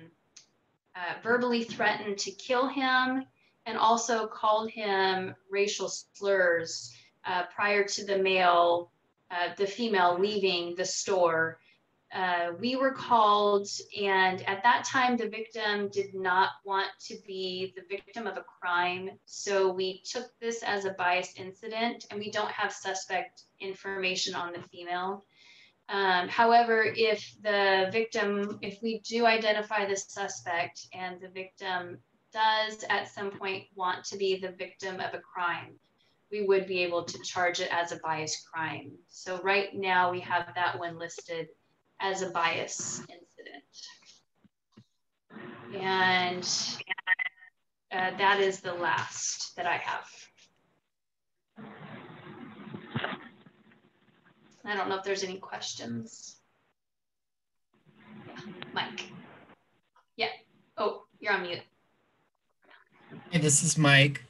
uh, verbally threaten to kill him and also called him racial slurs uh, prior to the male uh, the female leaving the store. Uh, we were called, and at that time, the victim did not want to be the victim of a crime. So we took this as a biased incident, and we don't have suspect information on the female. Um, however, if the victim, if we do identify the suspect and the victim does at some point want to be the victim of a crime, we would be able to charge it as a bias crime. So right now we have that one listed as a bias incident. And uh, that is the last that I have. I don't know if there's any questions. Yeah, Mike. Yeah. Oh, you're on mute. Hey, this is Mike.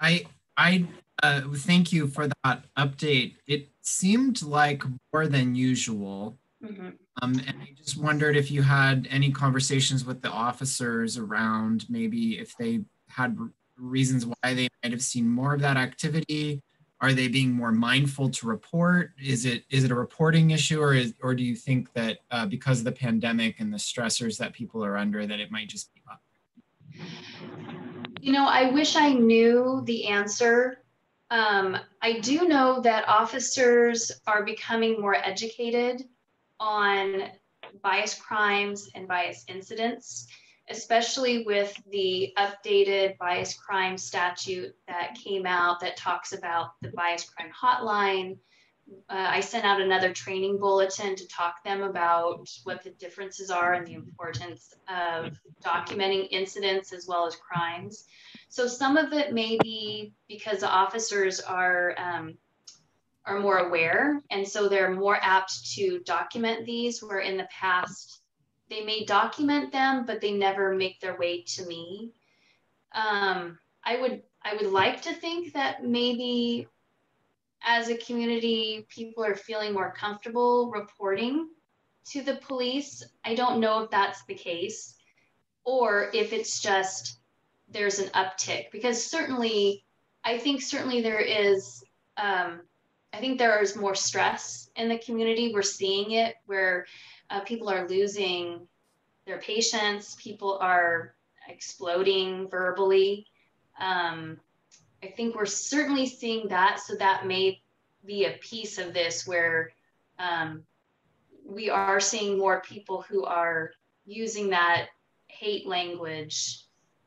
I I uh, thank you for that update. It seemed like more than usual. Mm-hmm. Um, and I just wondered if you had any conversations with the officers around maybe if they had reasons why they might have seen more of that activity. Are they being more mindful to report? Is it is it a reporting issue, or is, or do you think that uh, because of the pandemic and the stressors that people are under, that it might just be up? You know, I wish I knew the answer um, I do know that officers are becoming more educated on bias crimes and bias incidents, especially with the updated bias crime statute that came out that talks about the bias crime hotline, uh, I sent out another training bulletin to talk them about what the differences are and the importance of documenting incidents as well as crimes. So some of it may be because the officers are um, are more aware, and so they're more apt to document these. Where in the past they may document them, but they never make their way to me. Um, I would I would like to think that maybe as a community, people are feeling more comfortable reporting to the police. I don't know if that's the case or if it's just there's an uptick because certainly, I think certainly there is. Um, I think there is more stress in the community. We're seeing it where uh, people are losing their patience, people are exploding verbally. Um, I think we're certainly seeing that. So that may be a piece of this where um, we are seeing more people who are using that hate language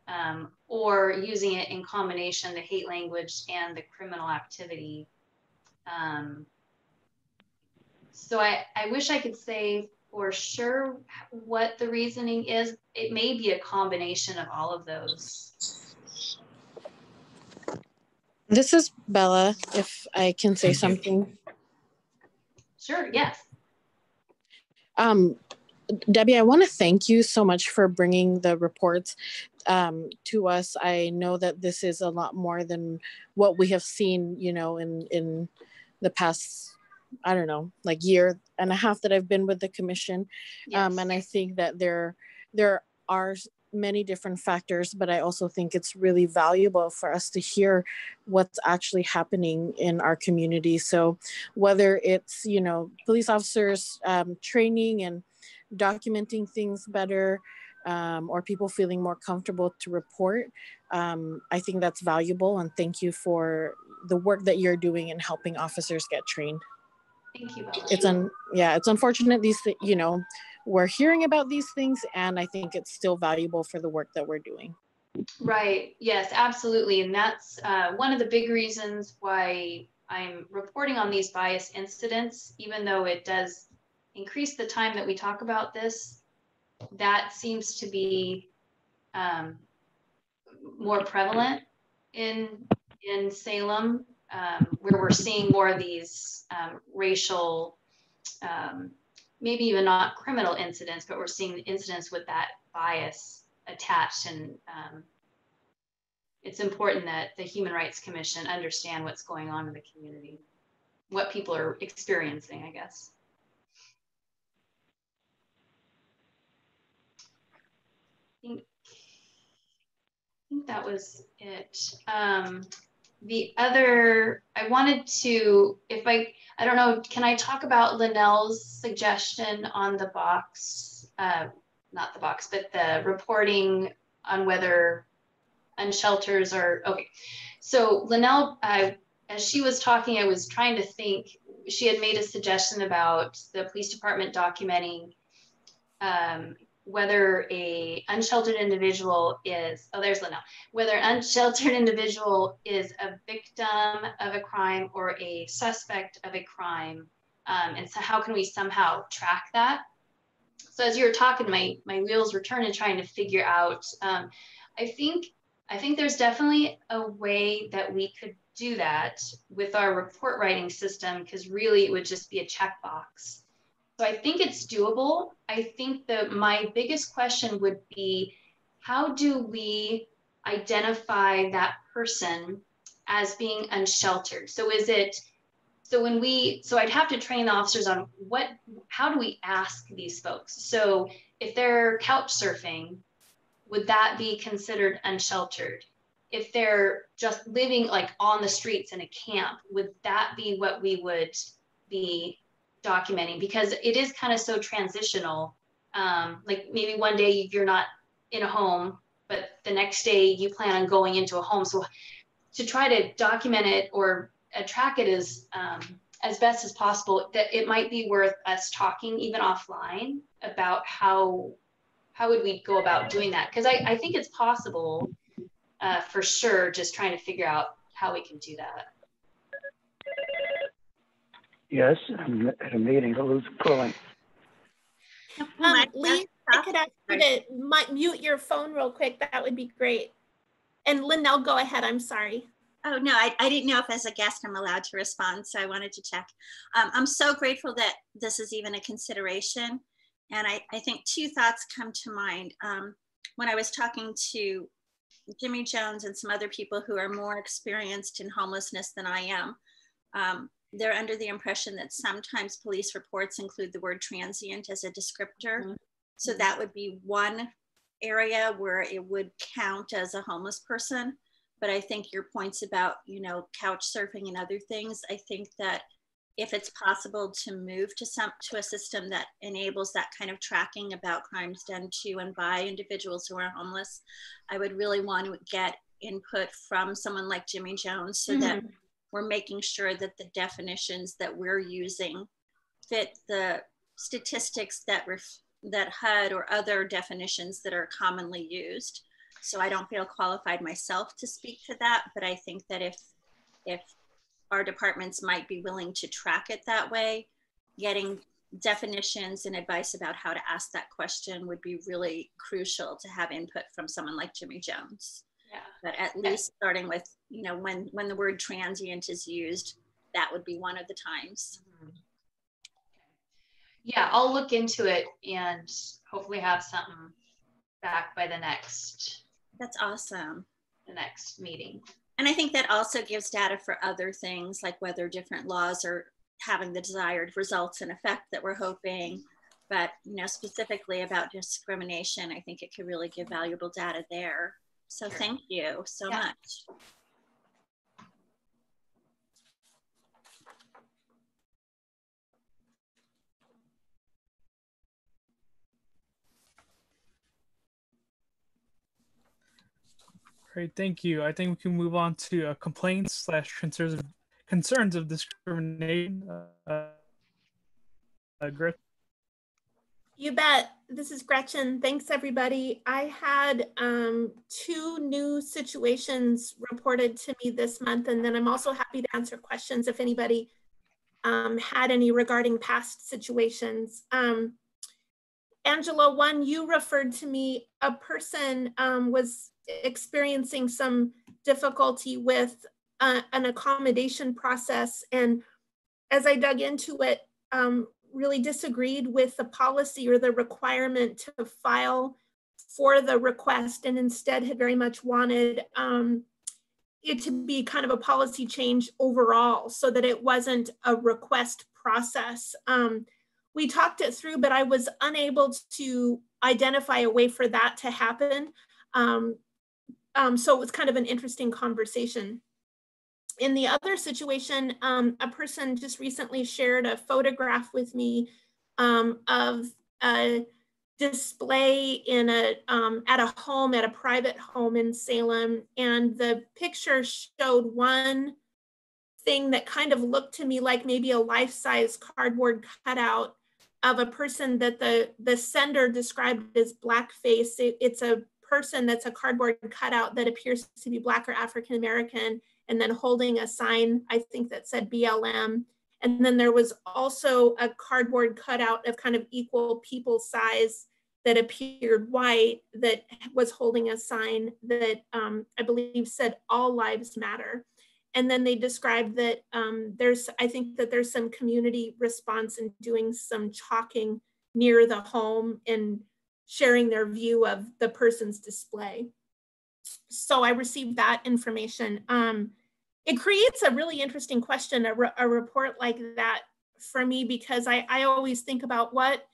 um, or using it in combination, the hate language and the criminal activity. Um, so I, I wish I could say for sure what the reasoning is. It may be a combination of all of those. This is Bella, if I can say something. Sure, yes. Um, Debbie, I want to thank you so much for bringing the reports um, to us. I know that this is a lot more than what we have seen, you know, in in the past, I don't know, like year and a half that I've been with the commission. Yes. Um, and I think that there there are many different factors, but I also think it's really valuable for us to hear what's actually happening in our community. So, whether it's, you know, police officers um, training and documenting things better, um, or people feeling more comfortable to report, um, I think that's valuable. And thank you for the work that you're doing in helping officers get trained. Thank you. It's un yeah, it's unfortunate these you know we're hearing about these things, and I think it's still valuable for the work that we're doing. Right. Yes, absolutely. And that's uh, one of the big reasons why I'm reporting on these bias incidents, even though it does increase the time that we talk about this. That seems to be um, more prevalent in in Salem um, where we're seeing more of these um, racial, um, maybe even not criminal incidents, but we're seeing incidents with that bias attached. And um, it's important that the Human Rights Commission understand what's going on in the community, what people are experiencing, I guess. I think, I think that was it. The other, I wanted to, if I, I don't know, can I talk about Linnell's suggestion on the box, uh, not the box, but the reporting on whether unshelters are, okay. So Linnell, uh, as she was talking, I was trying to think, she had made a suggestion about the police department documenting um, whether a unsheltered individual is oh there's Linnell whether an unsheltered individual is a victim of a crime or a suspect of a crime. Um, and so how can we somehow track that? So as you were talking my my wheels were turning trying to figure out um, I think I think there's definitely a way that we could do that with our report writing system because really it would just be a checkbox so I think it's doable. I think that my biggest question would be how do we identify that person as being unsheltered? So is it so when we so I'd have to train the officers on what how do we ask these folks? So if they're couch surfing, would that be considered unsheltered? If they're just living like on the streets in a camp, would that be what we would be documenting because it is kind of so transitional. Um, like maybe one day you're not in a home, but the next day you plan on going into a home. So to try to document it or uh, track it as um, as best as possible, that it might be worth us talking even offline about how how would we go about doing that? Because I, I think it's possible uh, for sure. Just trying to figure out how we can do that. Yes, I'm at a meeting. Who's calling? Um, Lee, I could ask you to mute your phone real quick. That would be great. And Linnell, go ahead. I'm sorry. Oh, no, I, I didn't know if as a guest I'm allowed to respond, so I wanted to check. Um, I'm so grateful that this is even a consideration. And I, I think two thoughts come to mind. Um, when I was talking to Jimmy Jones and some other people who are more experienced in homelessness than I am, um, they're under the impression that sometimes police reports include the word transient as a descriptor. Mm-hmm. So that would be one area where it would count as a homeless person. But I think your points about, you know, couch surfing and other things, I think that if it's possible to move to some to a system that enables that kind of tracking about crimes done to and by individuals who are homeless, I would really want to get input from someone like Jimmy Jones so mm-hmm. that we're making sure that the definitions that we're using fit the statistics that that HUD or other definitions that are commonly used. So I don't feel qualified myself to speak to that, but I think that if if our departments might be willing to track it that way, getting definitions and advice about how to ask that question would be really crucial to have input from someone like Jimmy Jones. Yeah. But at least starting with, you know, when when the word transient is used, that would be one of the times. Mm-hmm. Yeah, I'll look into it and hopefully have something back by the next. That's awesome. The next meeting. And I think that also gives data for other things like whether different laws are having the desired results and effect that we're hoping. But you know, specifically about discrimination, I think it could really give valuable data there. So thank you so yeah. much. Great, thank you. I think we can move on to uh, complaints slash concerns of concerns of discrimination. Uh, uh, you bet. This is Gretchen. Thanks, everybody. I had um, two new situations reported to me this month, and then I'm also happy to answer questions if anybody um, had any regarding past situations. Um, Angela, one, you referred to me, a person um, was experiencing some difficulty with a, an accommodation process. And as I dug into it, um, really disagreed with the policy or the requirement to file for the request and instead had very much wanted um, it to be kind of a policy change overall so that it wasn't a request process. Um, we talked it through, but I was unable to identify a way for that to happen. Um, um, so it was kind of an interesting conversation. In the other situation, um, a person just recently shared a photograph with me um, of a display in a um, at a home at a private home in Salem, and the picture showed one thing that kind of looked to me like maybe a life-size cardboard cutout of a person that the the sender described as blackface. It, it's a person that's a cardboard cutout that appears to be black or African American, and then holding a sign I think that said BLM. And then there was also a cardboard cutout of kind of equal people size that appeared white that was holding a sign that um, I believe said all lives matter. And then they described that um, there's, I think that there's some community response in doing some chalking near the home and sharing their view of the person's display. So I received that information. Um, it creates a really interesting question, a, re a report like that for me, because I, I always think about what,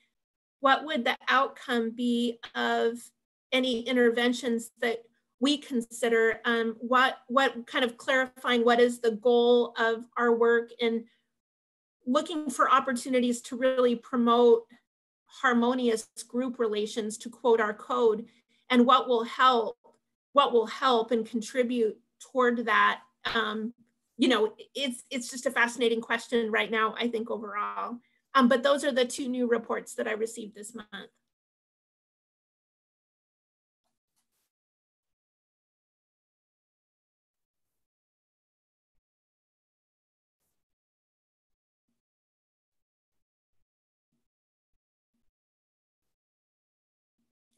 what would the outcome be of any interventions that we consider um, what what kind of clarifying what is the goal of our work and looking for opportunities to really promote harmonious group relations to quote our code and what will help what will help and contribute toward that um, you know it's it's just a fascinating question right now i think overall um, but those are the two new reports that i received this month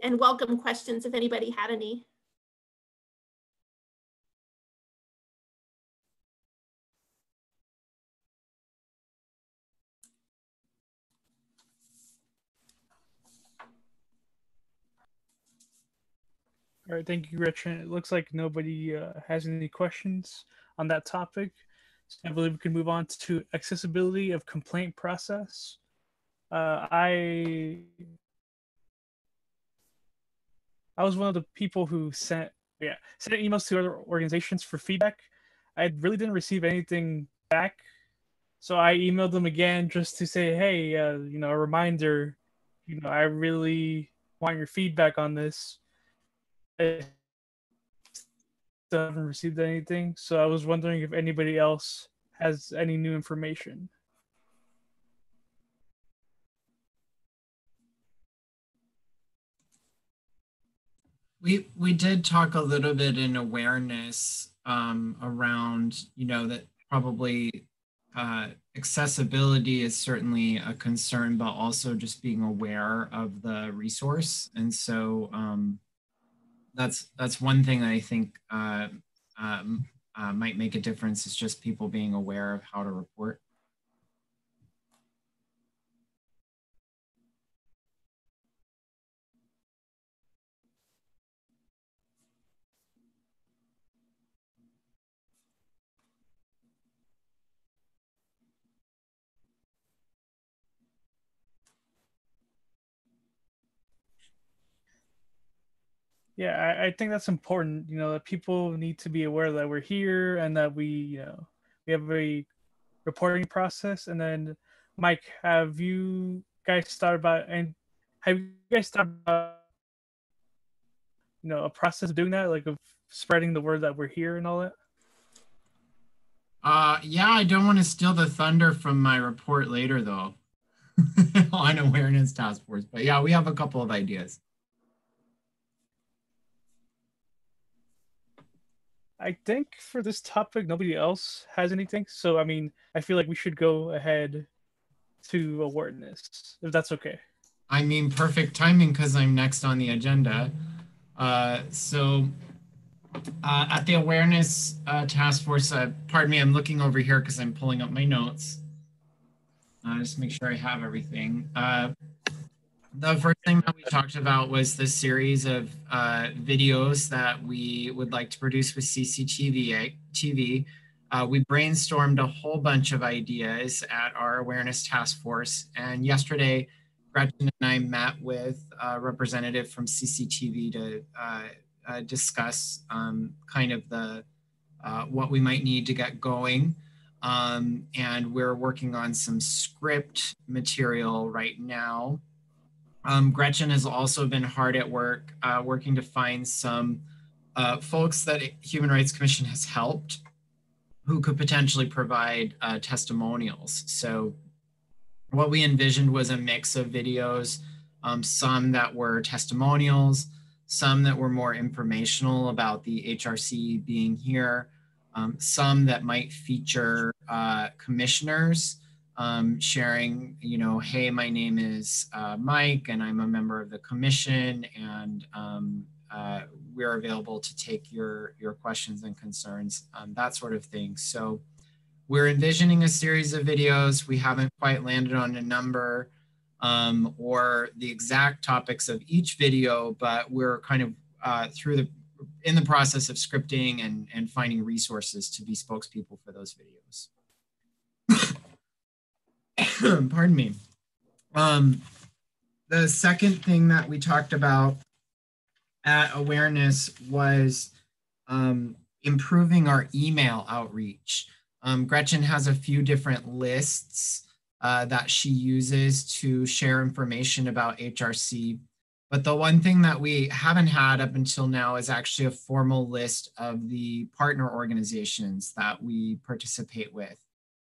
and welcome questions if anybody had any. All right, thank you, Rich. it looks like nobody uh, has any questions on that topic. So I believe we can move on to accessibility of complaint process. Uh, I I was one of the people who sent yeah sent emails to other organizations for feedback. I really didn't receive anything back, so I emailed them again just to say, hey, uh, you know, a reminder. You know, I really want your feedback on this. I haven't received anything, so I was wondering if anybody else has any new information. We we did talk a little bit in awareness um, around you know that probably uh, accessibility is certainly a concern, but also just being aware of the resource, and so um, that's that's one thing that I think uh, um, uh, might make a difference is just people being aware of how to report. Yeah, I, I think that's important. You know, that people need to be aware that we're here and that we, you know, we have a reporting process. And then, Mike, have you guys thought about and have you guys thought about, you know, a process of doing that, like of spreading the word that we're here and all that? Uh, yeah, I don't want to steal the thunder from my report later, though, on awareness task force. But yeah, we have a couple of ideas. I think for this topic, nobody else has anything. So, I mean, I feel like we should go ahead to awareness, if that's okay. I mean, perfect timing because I'm next on the agenda. Uh, so, Uh, at the awareness uh, task force, uh, pardon me, I'm looking over here because I'm pulling up my notes. Uh, just make sure I have everything. The first thing that we talked about was the series of uh, videos that we would like to produce with CCTV. TV. Uh, we brainstormed a whole bunch of ideas at our awareness task force. And yesterday, Gretchen and I met with a representative from CCTV to uh, uh, discuss um, kind of the uh, what we might need to get going. Um, and we're working on some script material right now. Um, Gretchen has also been hard at work uh, working to find some uh, folks that Human Rights Commission has helped who could potentially provide uh, testimonials. So what we envisioned was a mix of videos, um, some that were testimonials, some that were more informational about the HRC being here, um, some that might feature uh, commissioners um, sharing, you know, hey, my name is uh, Mike and I'm a member of the commission and um, uh, we're available to take your, your questions and concerns, um, that sort of thing. So we're envisioning a series of videos. We haven't quite landed on a number um, or the exact topics of each video, but we're kind of uh, through the in the process of scripting and, and finding resources to be spokespeople for those videos. Pardon me. Um, the second thing that we talked about at awareness was um, improving our email outreach. Um, Gretchen has a few different lists uh, that she uses to share information about HRC. But the one thing that we haven't had up until now is actually a formal list of the partner organizations that we participate with.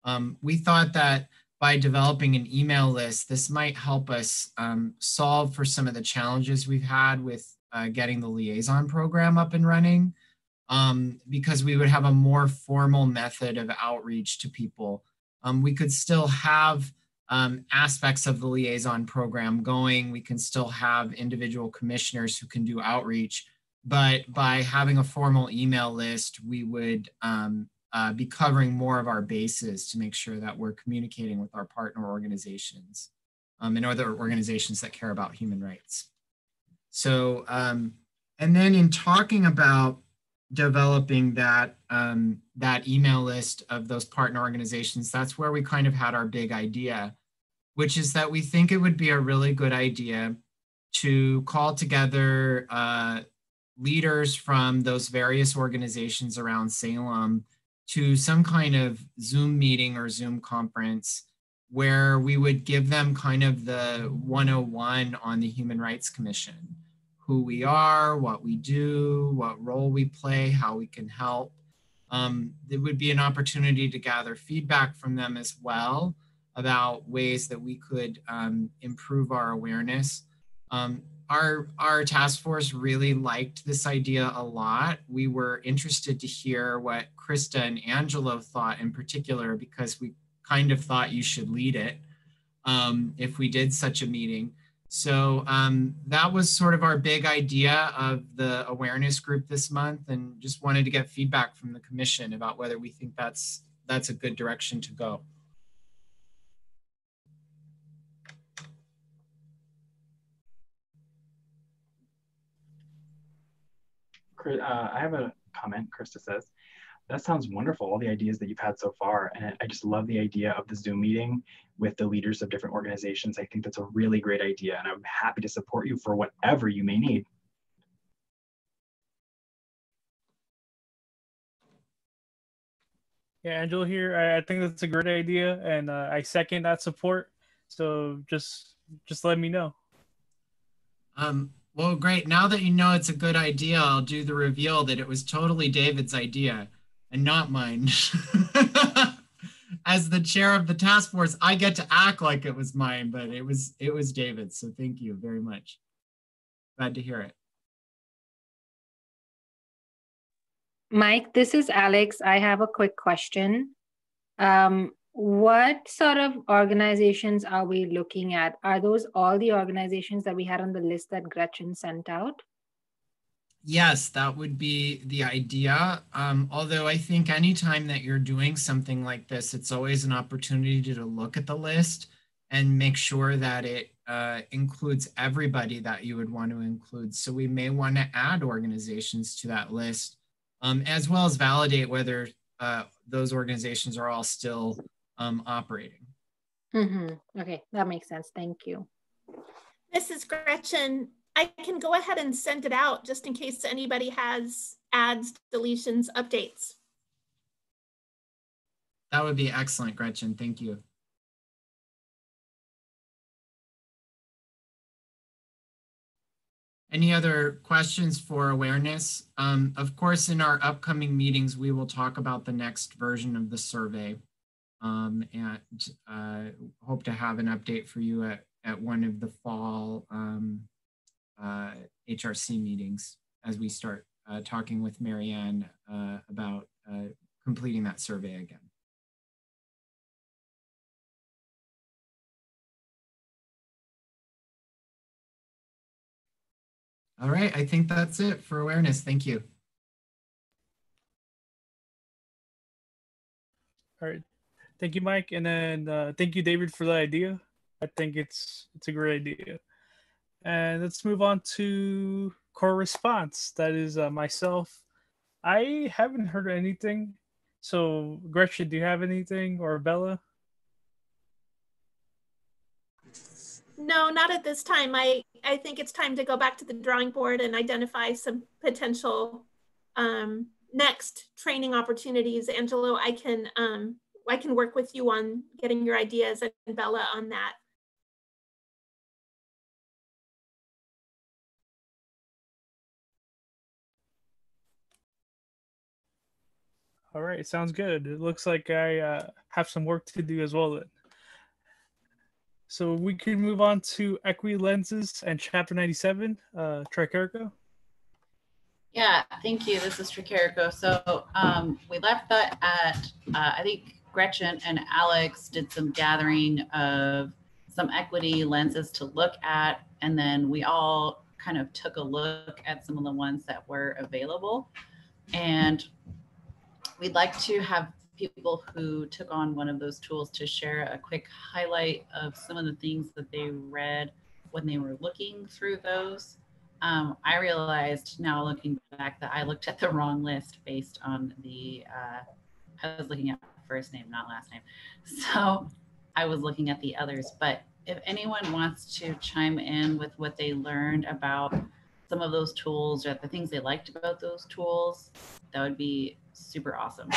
Um, we thought that by developing an email list, this might help us um, solve for some of the challenges we've had with uh, getting the liaison program up and running um, because we would have a more formal method of outreach to people. Um, we could still have um, aspects of the liaison program going. We can still have individual commissioners who can do outreach, but by having a formal email list, we would um, uh, be covering more of our bases to make sure that we're communicating with our partner organizations um, and other organizations that care about human rights. So, um, and then in talking about developing that um, that email list of those partner organizations, that's where we kind of had our big idea, which is that we think it would be a really good idea to call together uh, leaders from those various organizations around Salem to some kind of Zoom meeting or Zoom conference where we would give them kind of the 101 on the Human Rights Commission who we are, what we do, what role we play, how we can help. Um, it would be an opportunity to gather feedback from them as well about ways that we could um, improve our awareness. Um, our, our task force really liked this idea a lot. We were interested to hear what Krista and Angelo thought in particular, because we kind of thought you should lead it um, if we did such a meeting. So um, that was sort of our big idea of the awareness group this month and just wanted to get feedback from the commission about whether we think that's that's a good direction to go. Uh, I have a comment, Krista says that sounds wonderful, all the ideas that you've had so far. And I just love the idea of the Zoom meeting with the leaders of different organizations. I think that's a really great idea, and I'm happy to support you for whatever you may need. Yeah, Angela here. I, I think that's a great idea, and uh, I second that support. So just just let me know. Um, well, great. Now that you know it's a good idea, I'll do the reveal that it was totally David's idea and not mine. As the chair of the task force, I get to act like it was mine, but it was it was David. So thank you very much. Glad to hear it. Mike, this is Alex. I have a quick question. Um, what sort of organizations are we looking at? Are those all the organizations that we had on the list that Gretchen sent out? Yes, that would be the idea. Um, although I think anytime that you're doing something like this, it's always an opportunity to look at the list and make sure that it uh, includes everybody that you would want to include. So we may want to add organizations to that list, um, as well as validate whether uh, those organizations are all still um, operating. Mm-hmm. Okay, that makes sense. Thank you. Mrs. Gretchen. I can go ahead and send it out just in case anybody has adds, deletions, updates. That would be excellent, Gretchen. Thank you. Any other questions for awareness? Um, of course, in our upcoming meetings, we will talk about the next version of the survey um, and uh, hope to have an update for you at, at one of the fall um, uh, HRC meetings as we start uh, talking with Marianne uh, about uh, completing that survey again. All right, I think that's it for awareness. Thank you. All right, thank you, Mike, and then uh, thank you, David, for the idea. I think it's it's a great idea. And let's move on to core response. That is uh, myself. I haven't heard anything. So, Gretchen, do you have anything or Bella? No, not at this time. I, I think it's time to go back to the drawing board and identify some potential um, next training opportunities. Angelo, I can um, I can work with you on getting your ideas and Bella on that. All right, sounds good. It looks like I uh, have some work to do as well then. So we can move on to equity lenses and chapter 97, uh, Tricarico. Yeah, thank you. This is Tricarico. So um, we left that at, uh, I think Gretchen and Alex did some gathering of some equity lenses to look at. And then we all kind of took a look at some of the ones that were available. And we'd like to have people who took on one of those tools to share a quick highlight of some of the things that they read when they were looking through those. Um, I realized now looking back that I looked at the wrong list based on the, uh, I was looking at first name, not last name. So I was looking at the others. But if anyone wants to chime in with what they learned about some of those tools or the things they liked about those tools, that would be super awesome.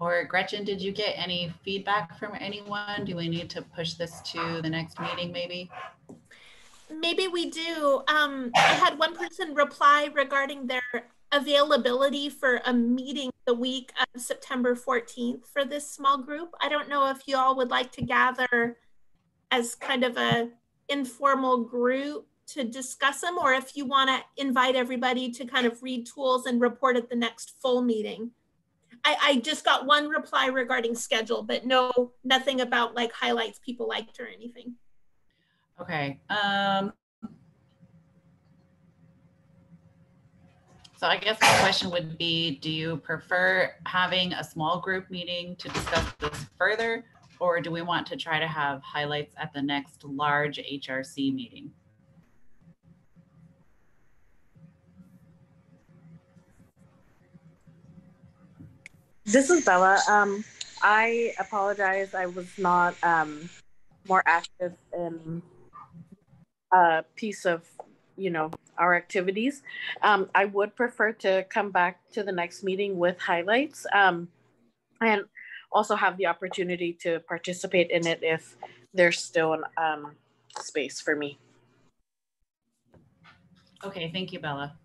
Or Gretchen, did you get any feedback from anyone? Do we need to push this to the next meeting maybe? Maybe we do. Um, I had one person reply regarding their availability for a meeting the week of September 14th for this small group. I don't know if you all would like to gather as kind of a informal group to discuss them or if you want to invite everybody to kind of read tools and report at the next full meeting. I, I just got one reply regarding schedule, but no, nothing about like highlights people liked or anything. Okay. Um, so I guess my question would be, do you prefer having a small group meeting to discuss this further? Or do we want to try to have highlights at the next large HRC meeting? This is Bella. Um, I apologize. I was not um, more active in a piece of, you know, our activities. Um, I would prefer to come back to the next meeting with highlights um, and also have the opportunity to participate in it if there's still an um, space for me. Okay, thank you, Bella.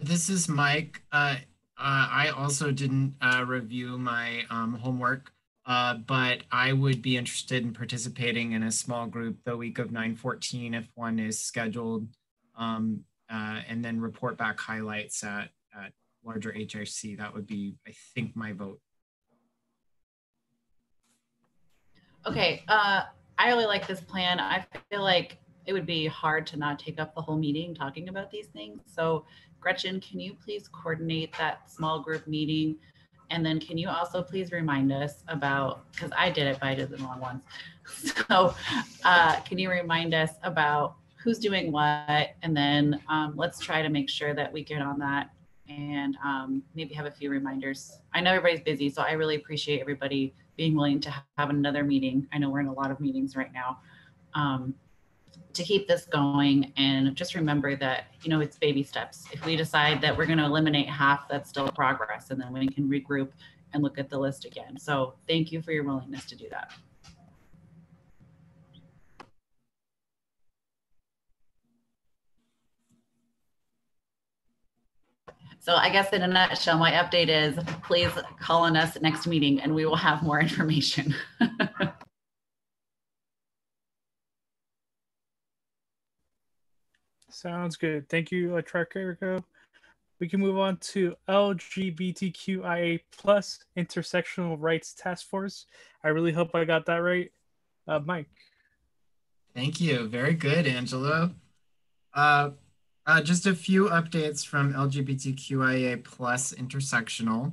This is Mike. Uh, uh, I also didn't uh, review my um, homework, uh, but I would be interested in participating in a small group the week of 914 if one is scheduled. Um, uh, and then report back highlights at, at larger HRC. That would be, I think, my vote. Okay, uh, I really like this plan. I feel like it would be hard to not take up the whole meeting talking about these things. So Gretchen, can you please coordinate that small group meeting? And then can you also please remind us about, because I did it, but I did the wrong ones. So uh, can you remind us about who's doing what? And then um, let's try to make sure that we get on that and um, maybe have a few reminders. I know everybody's busy, so I really appreciate everybody being willing to have another meeting. I know we're in a lot of meetings right now. Um, to keep this going and just remember that you know it's baby steps. If we decide that we're going to eliminate half that's still progress and then we can regroup and look at the list again. So thank you for your willingness to do that. So I guess in a nutshell, my update is please call on us next meeting and we will have more information. Sounds good. Thank you, Erico. We can move on to LGBTQIA plus intersectional rights task force. I really hope I got that right. Uh, Mike. Thank you. Very good, Angelo. Uh, uh, just a few updates from LGBTQIA plus intersectional.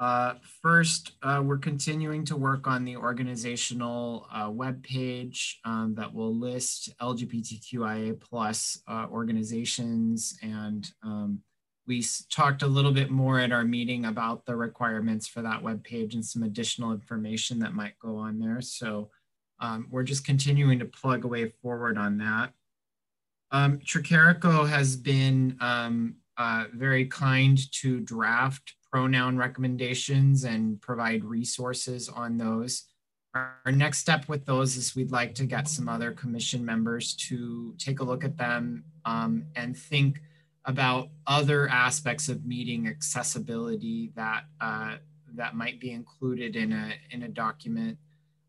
Uh, first, uh, we're continuing to work on the organizational uh, webpage um, that will list LGBTQIA plus uh, organizations. And um, we talked a little bit more at our meeting about the requirements for that webpage and some additional information that might go on there. So um, we're just continuing to plug away forward on that. Um, Tricarico has been um, uh, very kind to draft pronoun recommendations and provide resources on those. Our, next step with those is we'd like to get some other commission members to take a look at them um, and think about other aspects of meeting accessibility that uh, that might be included in a in a document.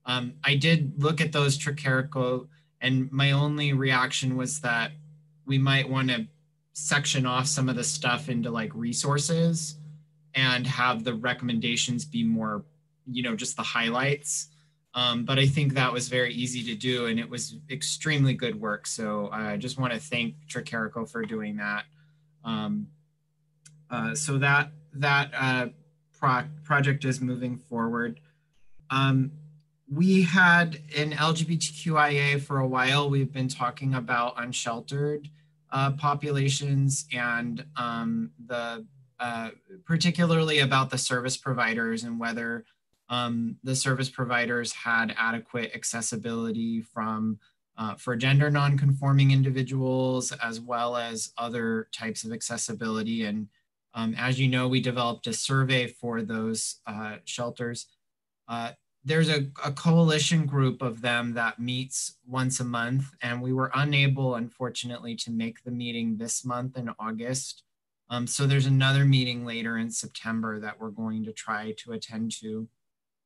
Um, I did look at those Tricarico and my only reaction was that we might want to section off some of the stuff into like resources and have the recommendations be more, you know, just the highlights. Um, but I think that was very easy to do and it was extremely good work. So I just want to thank Tricarico for doing that. Um, uh, so that that uh, pro project is moving forward. Um, we had in LGBTQIA for a while, we've been talking about unsheltered uh, populations and um, the uh, particularly about the service providers and whether um, the service providers had adequate accessibility from uh, for gender nonconforming individuals as well as other types of accessibility. And um, as you know, we developed a survey for those uh, shelters. Uh, there's a, a, coalition group of them that meets once a month and we were unable unfortunately to make the meeting this month in august um, so there's another meeting later in september that we're going to try to attend to.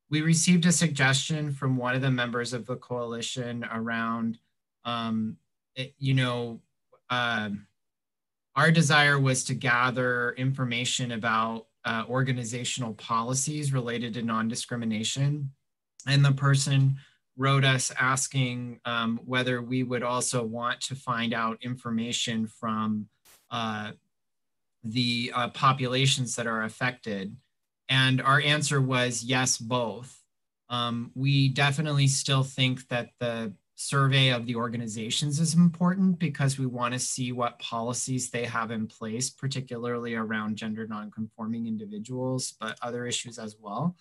We received a suggestion from one of the members of the coalition around um, it, you know uh, our desire was to gather information about uh, organizational policies related to non-discrimination. And the person wrote us asking um, whether we would also want to find out information from uh, the uh, populations that are affected. And our answer was yes, both. Um, we definitely still think that the survey of the organizations is important because we want to see what policies they have in place, particularly around gender nonconforming individuals, but other issues as well.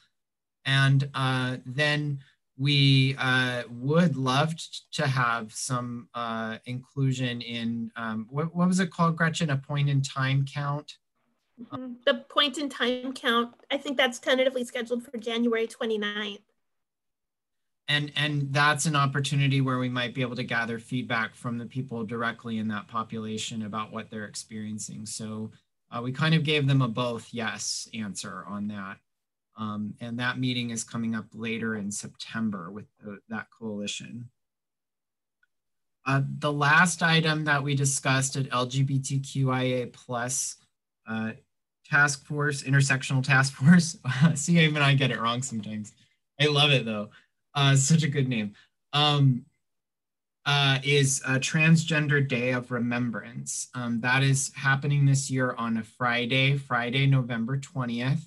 And uh, then we uh, would love to have some uh, inclusion in, um, what, what was it called, Gretchen? A point in time count? Mm-hmm. The point in time count, I think that's tentatively scheduled for January 29th. And, and that's an opportunity where we might be able to gather feedback from the people directly in that population about what they're experiencing. So uh, we kind of gave them a both yes answer on that. Um, and that meeting is coming up later in September with the, that coalition. Uh, the last item that we discussed at LGBTQIA plus uh, task force, intersectional task force. See, even I get it wrong sometimes. I love it though. Uh, such a good name. Um, uh, is a Transgender Day of Remembrance. Um, that is happening this year on a Friday, Friday, November 20th.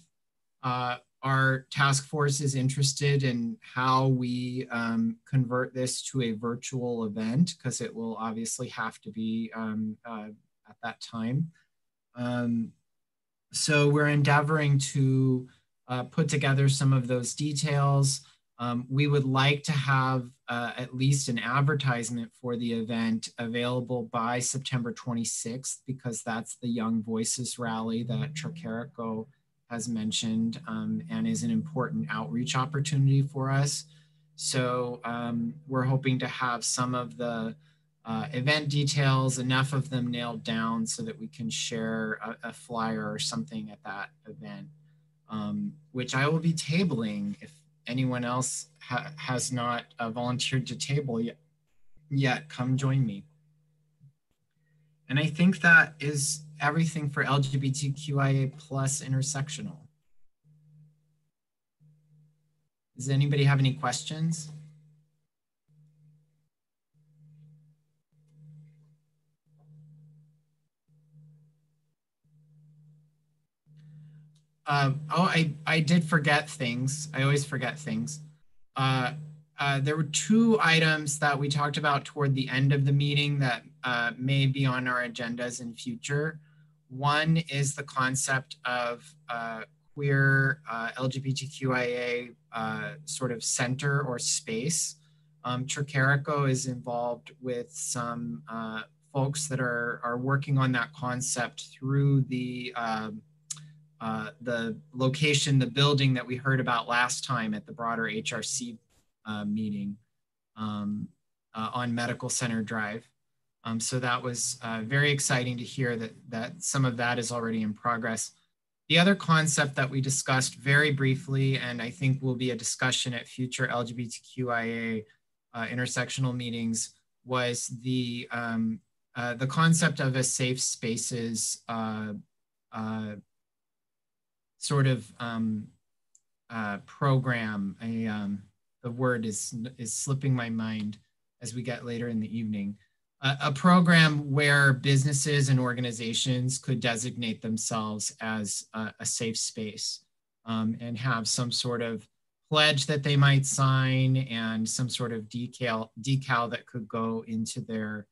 Uh, our task force is interested in how we um, convert this to a virtual event because it will obviously have to be um, uh, at that time. Um, so we're endeavoring to uh, put together some of those details. Um, we would like to have uh, at least an advertisement for the event available by September 26th because that's the Young Voices rally that Tricarico has mentioned um, and is an important outreach opportunity for us. So um, we're hoping to have some of the uh, event details, enough of them nailed down so that we can share a, a flyer or something at that event, um, which I will be tabling if anyone else ha has not uh, volunteered to table yet, yet, come join me. And I think that is everything for LGBTQIA plus intersectional. Does anybody have any questions? Uh, oh, I, I did forget things. I always forget things. Uh, uh, there were two items that we talked about toward the end of the meeting that uh, may be on our agendas in future. One is the concept of uh, queer uh, LGBTQIA sort of center or space. Um, Tricarico is involved with some folks that are, are working on that concept through the um, uh, the location, the building that we heard about last time at the broader HRC uh, meeting um, uh, on Medical Center Drive. Um, so that was uh, very exciting to hear that, that some of that is already in progress. The other concept that we discussed very briefly, and I think will be a discussion at future LGBTQIA uh, intersectional meetings, was the, um, the concept of a safe spaces sort of um, uh, program. A, um, the word is, is slipping my mind as we get later in the evening. A program where businesses and organizations could designate themselves as a, a safe space um, and have some sort of pledge that they might sign and some sort of decal, decal that could go into their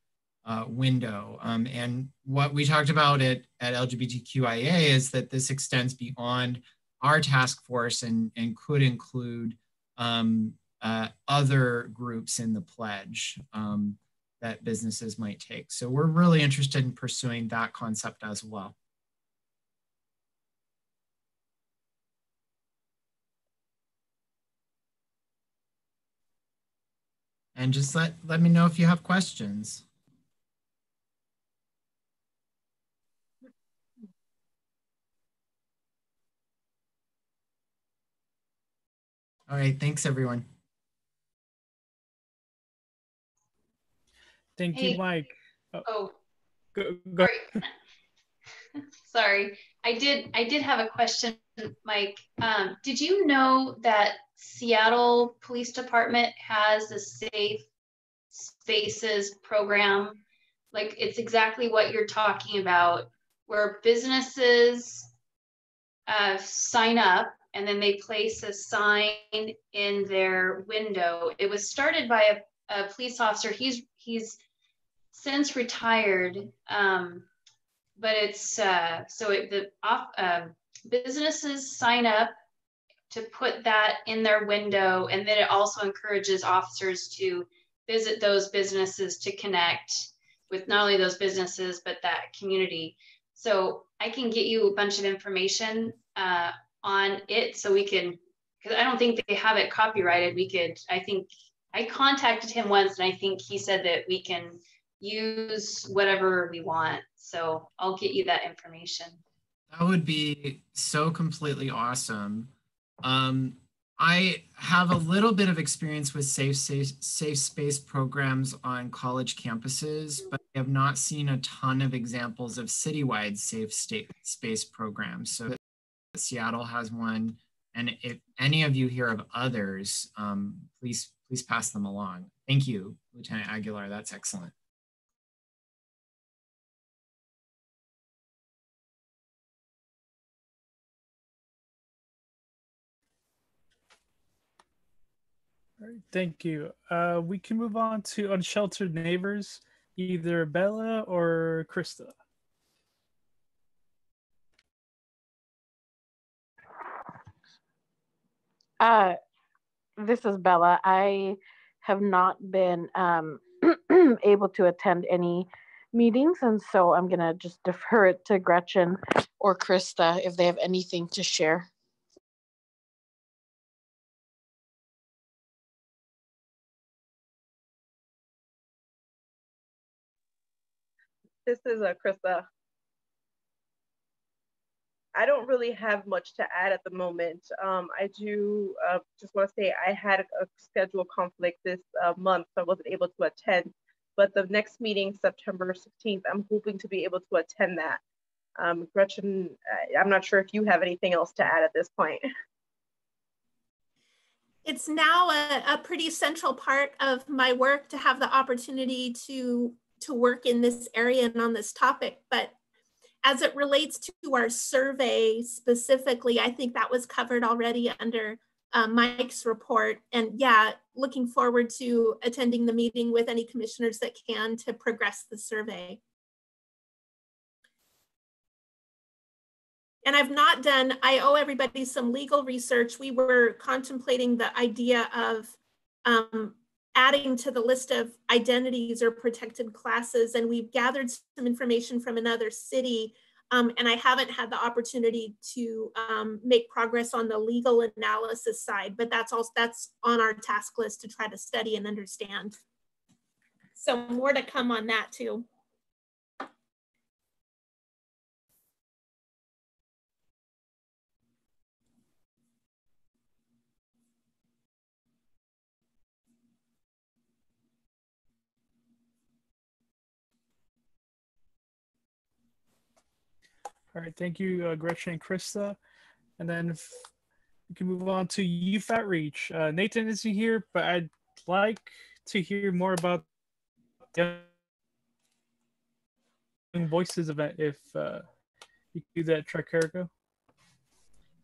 uh, window. Um, and what we talked about at, at LGBTQIA is that this extends beyond our task force and, and could include um, uh, other groups in the pledge um, that businesses might take. So we're really interested in pursuing that concept as well. And just let, let me know if you have questions. All right. Thanks, everyone. Thank Hey. you, Mike. Oh, Oh, go, go. sorry. I did, I did have a question, Mike. Um, did you know that Seattle Police Department has a safe spaces program? Like, it's exactly what you're talking about, where businesses uh, sign up and then they place a sign in their window. It was started by a, a police officer. He's he's since retired, um, but it's uh, so it, the off, uh, businesses sign up to put that in their window, and then it also encourages officers to visit those businesses to connect with not only those businesses but that community. So I can get you a bunch of information uh, on it so we can because I don't think they have it copyrighted. We could, I think I contacted him once and I think he said that we can use whatever we want. So I'll get you that information. That would be so completely awesome. Um, I have a little bit of experience with safe, safe, safe space programs on college campuses, but I have not seen a ton of examples of citywide safe state space programs. So Seattle has one, and if any of you hear of others, um, please please pass them along. Thank you, Lieutenant Aguilar. That's excellent. All right, thank you. Uh, we can move on to unsheltered neighbors, either Bella or Krista. Uh, this is Bella. I have not been um, able to attend any meetings, and so I'm gonna just defer it to Gretchen or Krista if they have anything to share. This is uh, Krista. I don't really have much to add at the moment. Um, I do uh, just want to say I had a schedule conflict this uh, month, so I wasn't able to attend. But the next meeting, September 16th, I'm hoping to be able to attend that. Um, Gretchen, I'm not sure if you have anything else to add at this point. It's now a, a pretty central part of my work to have the opportunity to to work in this area and on this topic, but as it relates to our survey specifically, I think that was covered already under uh, Mike's report. And yeah, looking forward to attending the meeting with any commissioners that can to progress the survey. And I've not done, I owe everybody some legal research. We were contemplating the idea of um, adding to the list of identities or protected classes. And we've gathered some information from another city. Um, and I haven't had the opportunity to um, make progress on the legal analysis side, but that's also that's on our task list to try to study and understand. So more to come on that too. All right, thank you, uh, Gretchen and Krista. And then we can move on to Youth Outreach. Uh, Nathan isn't here, but I'd like to hear more about the Young Voices event if uh, you do that, Tricarico.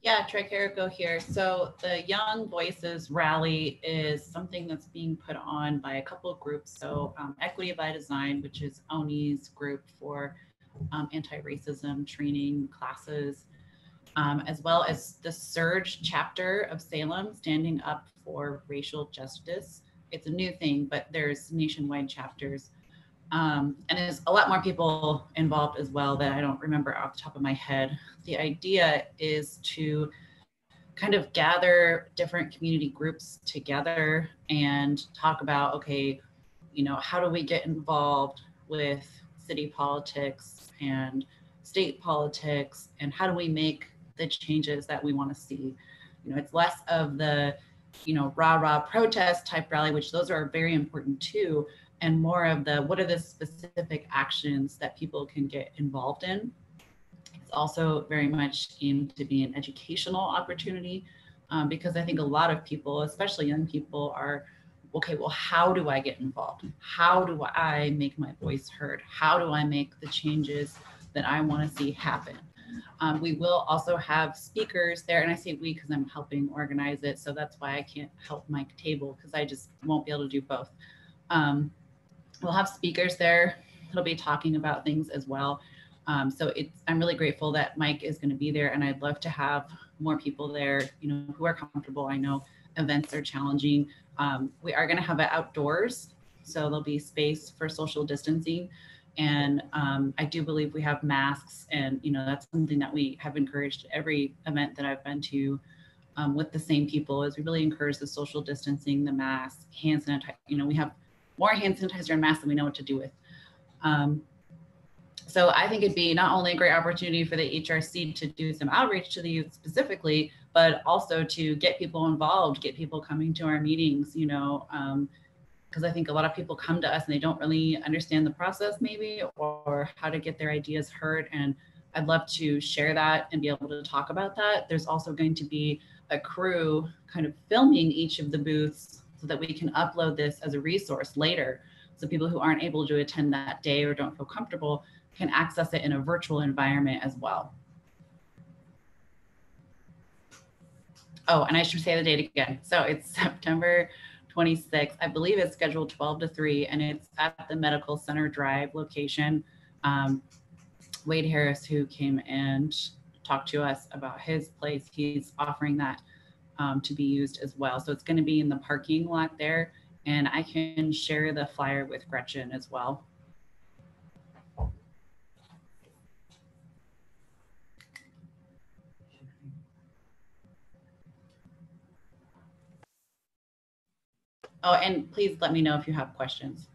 Yeah, Tricarico here. So the Young Voices Rally is something that's being put on by a couple of groups. So um, Equity by Design, which is ONI's group for um, anti-racism training classes, um, as well as the SURJ chapter of Salem standing up for racial justice. It's a new thing, but there's nationwide chapters. Um, and there's a lot more people involved as well that I don't remember off the top of my head. The idea is to kind of gather different community groups together and talk about okay, you know, how do we get involved with city politics and state politics and how do we make the changes that we want to see? You know it's less of the you know rah rah protest type rally which those are very important too and more of the what are the specific actions that people can get involved in? It's also very much aimed to be an educational opportunity um, because i think a lot of people especially young people are okay, well, how do I get involved? How do I make my voice heard? How do I make the changes that I want to see happen? Um, we will also have speakers there, and I say we because I'm helping organize it. So that's why I can't help Mike Table because I just won't be able to do both. Um, we'll have speakers there. He'll be talking about things as well. Um, so it's I'm really grateful that Mike is going to be there, and I'd love to have more people there. You know, who are comfortable. I know events are challenging. Um, we are going to have it outdoors, so there'll be space for social distancing. And um, I do believe we have masks, and you know that's something that we have encouraged every event that I've been to um, with the same people. Is we really encourage the social distancing, the masks, hand sanitizer. You know, we have more hand sanitizer and masks than we know what to do with. Um, so I think it'd be not only a great opportunity for the HRC to do some outreach to the youth specifically, but also to get people involved, get people coming to our meetings, you know, um, because I think a lot of people come to us and they don't really understand the process maybe or how to get their ideas heard. And I'd love to share that and be able to talk about that. There's also going to be a crew kind of filming each of the booths so that we can upload this as a resource later. So people who aren't able to attend that day or don't feel comfortable can access it in a virtual environment as well. Oh, and I should say the date again. So it's September 26th. I believe it's scheduled 12 to 3, and it's at the Medical Center Drive location. Um, Wade Harris, who came and talked to us about his place, he's offering that um, to be used as well. So it's going to be in the parking lot there, and I can share the flyer with Gretchen as well. Oh, and please let me know if you have questions.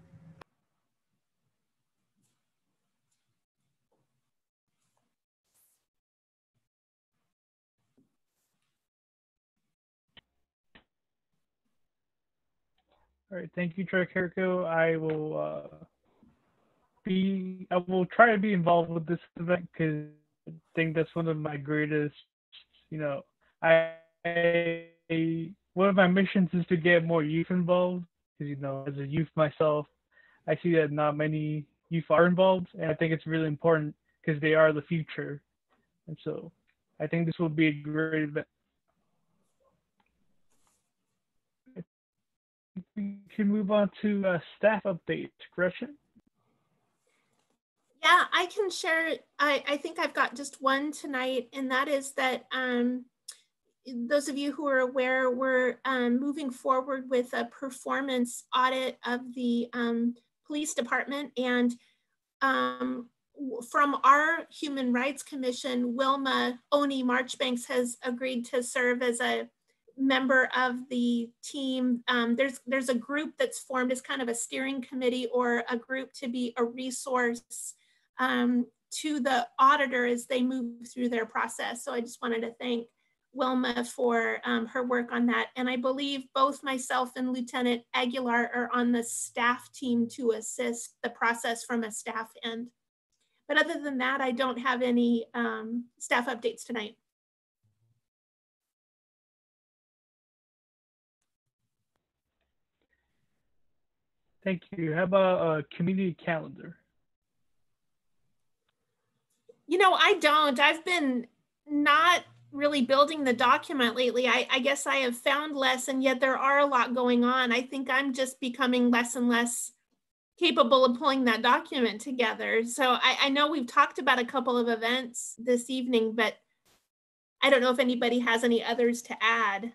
All right, thank you, Tricarico. I will uh, be, I will try to be involved with this event because I think that's one of my greatest, you know, I, I one of my missions is to get more youth involved because you know as a youth myself i see that not many youth are involved and i think it's really important because they are the future. And so i think this will be a great event. We can move on to uh, staff updates. Gretchen? Yeah i can share I, I think i've got just one tonight and that is that um, those of you who are aware, we're um, moving forward with a performance audit of the um, police department. And um, from our Human Rights Commission, Wilma Oni Marchbanks has agreed to serve as a member of the team. Um, there's, there's a group that's formed as kind of a steering committee or a group to be a resource um, to the auditor as they move through their process. So I just wanted to thank Wilma for um, her work on that. And I believe both myself and Lieutenant Aguilar are on the staff team to assist the process from a staff end. But other than that, I don't have any um, staff updates tonight. Thank you. How about a community calendar? You know, I don't. I've been not really building the document lately, I, I guess I have found less, and yet there are a lot going on. I think I'm just becoming less and less capable of pulling that document together. So I, I know we've talked about a couple of events this evening, but I don't know if anybody has any others to add.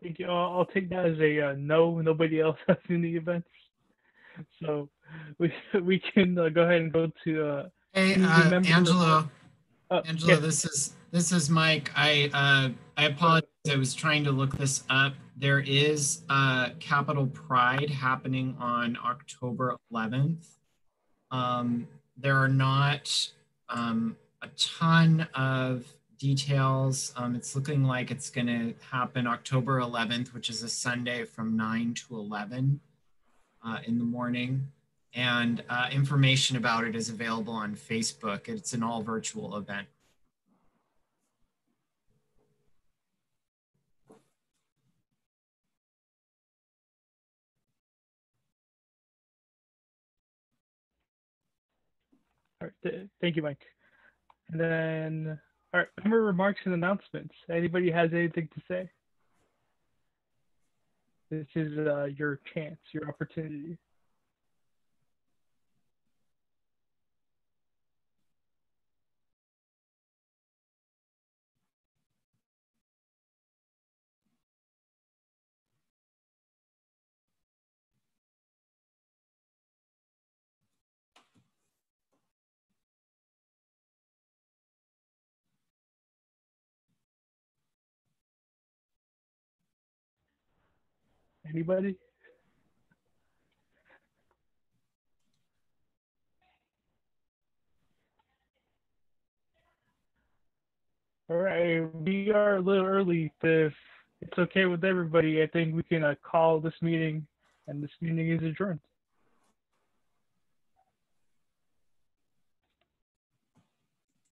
All right, thank you. I'll, I'll take that as a uh, no. Nobody else has any events, so we we can uh, go ahead and go to. Uh, hey, uh, Angelo. Uh, Angelo, yes. this is this is Mike. I uh, I apologize. I was trying to look this up. There is uh, Capitol Pride happening on October 11th. Um, there are not um, a ton of details. Um, it's looking like it's going to happen October 11th, which is a Sunday from 9 to 11 uh, in the morning. And uh, information about it is available on Facebook. It's an all virtual event. All right, thank you, Mike. And then all right, member remarks and announcements. Anybody has anything to say? This is uh, your chance, your opportunity. Anybody? All right, we are a little early. If it's okay with everybody, I think we can uh, call this meeting, and this meeting is adjourned.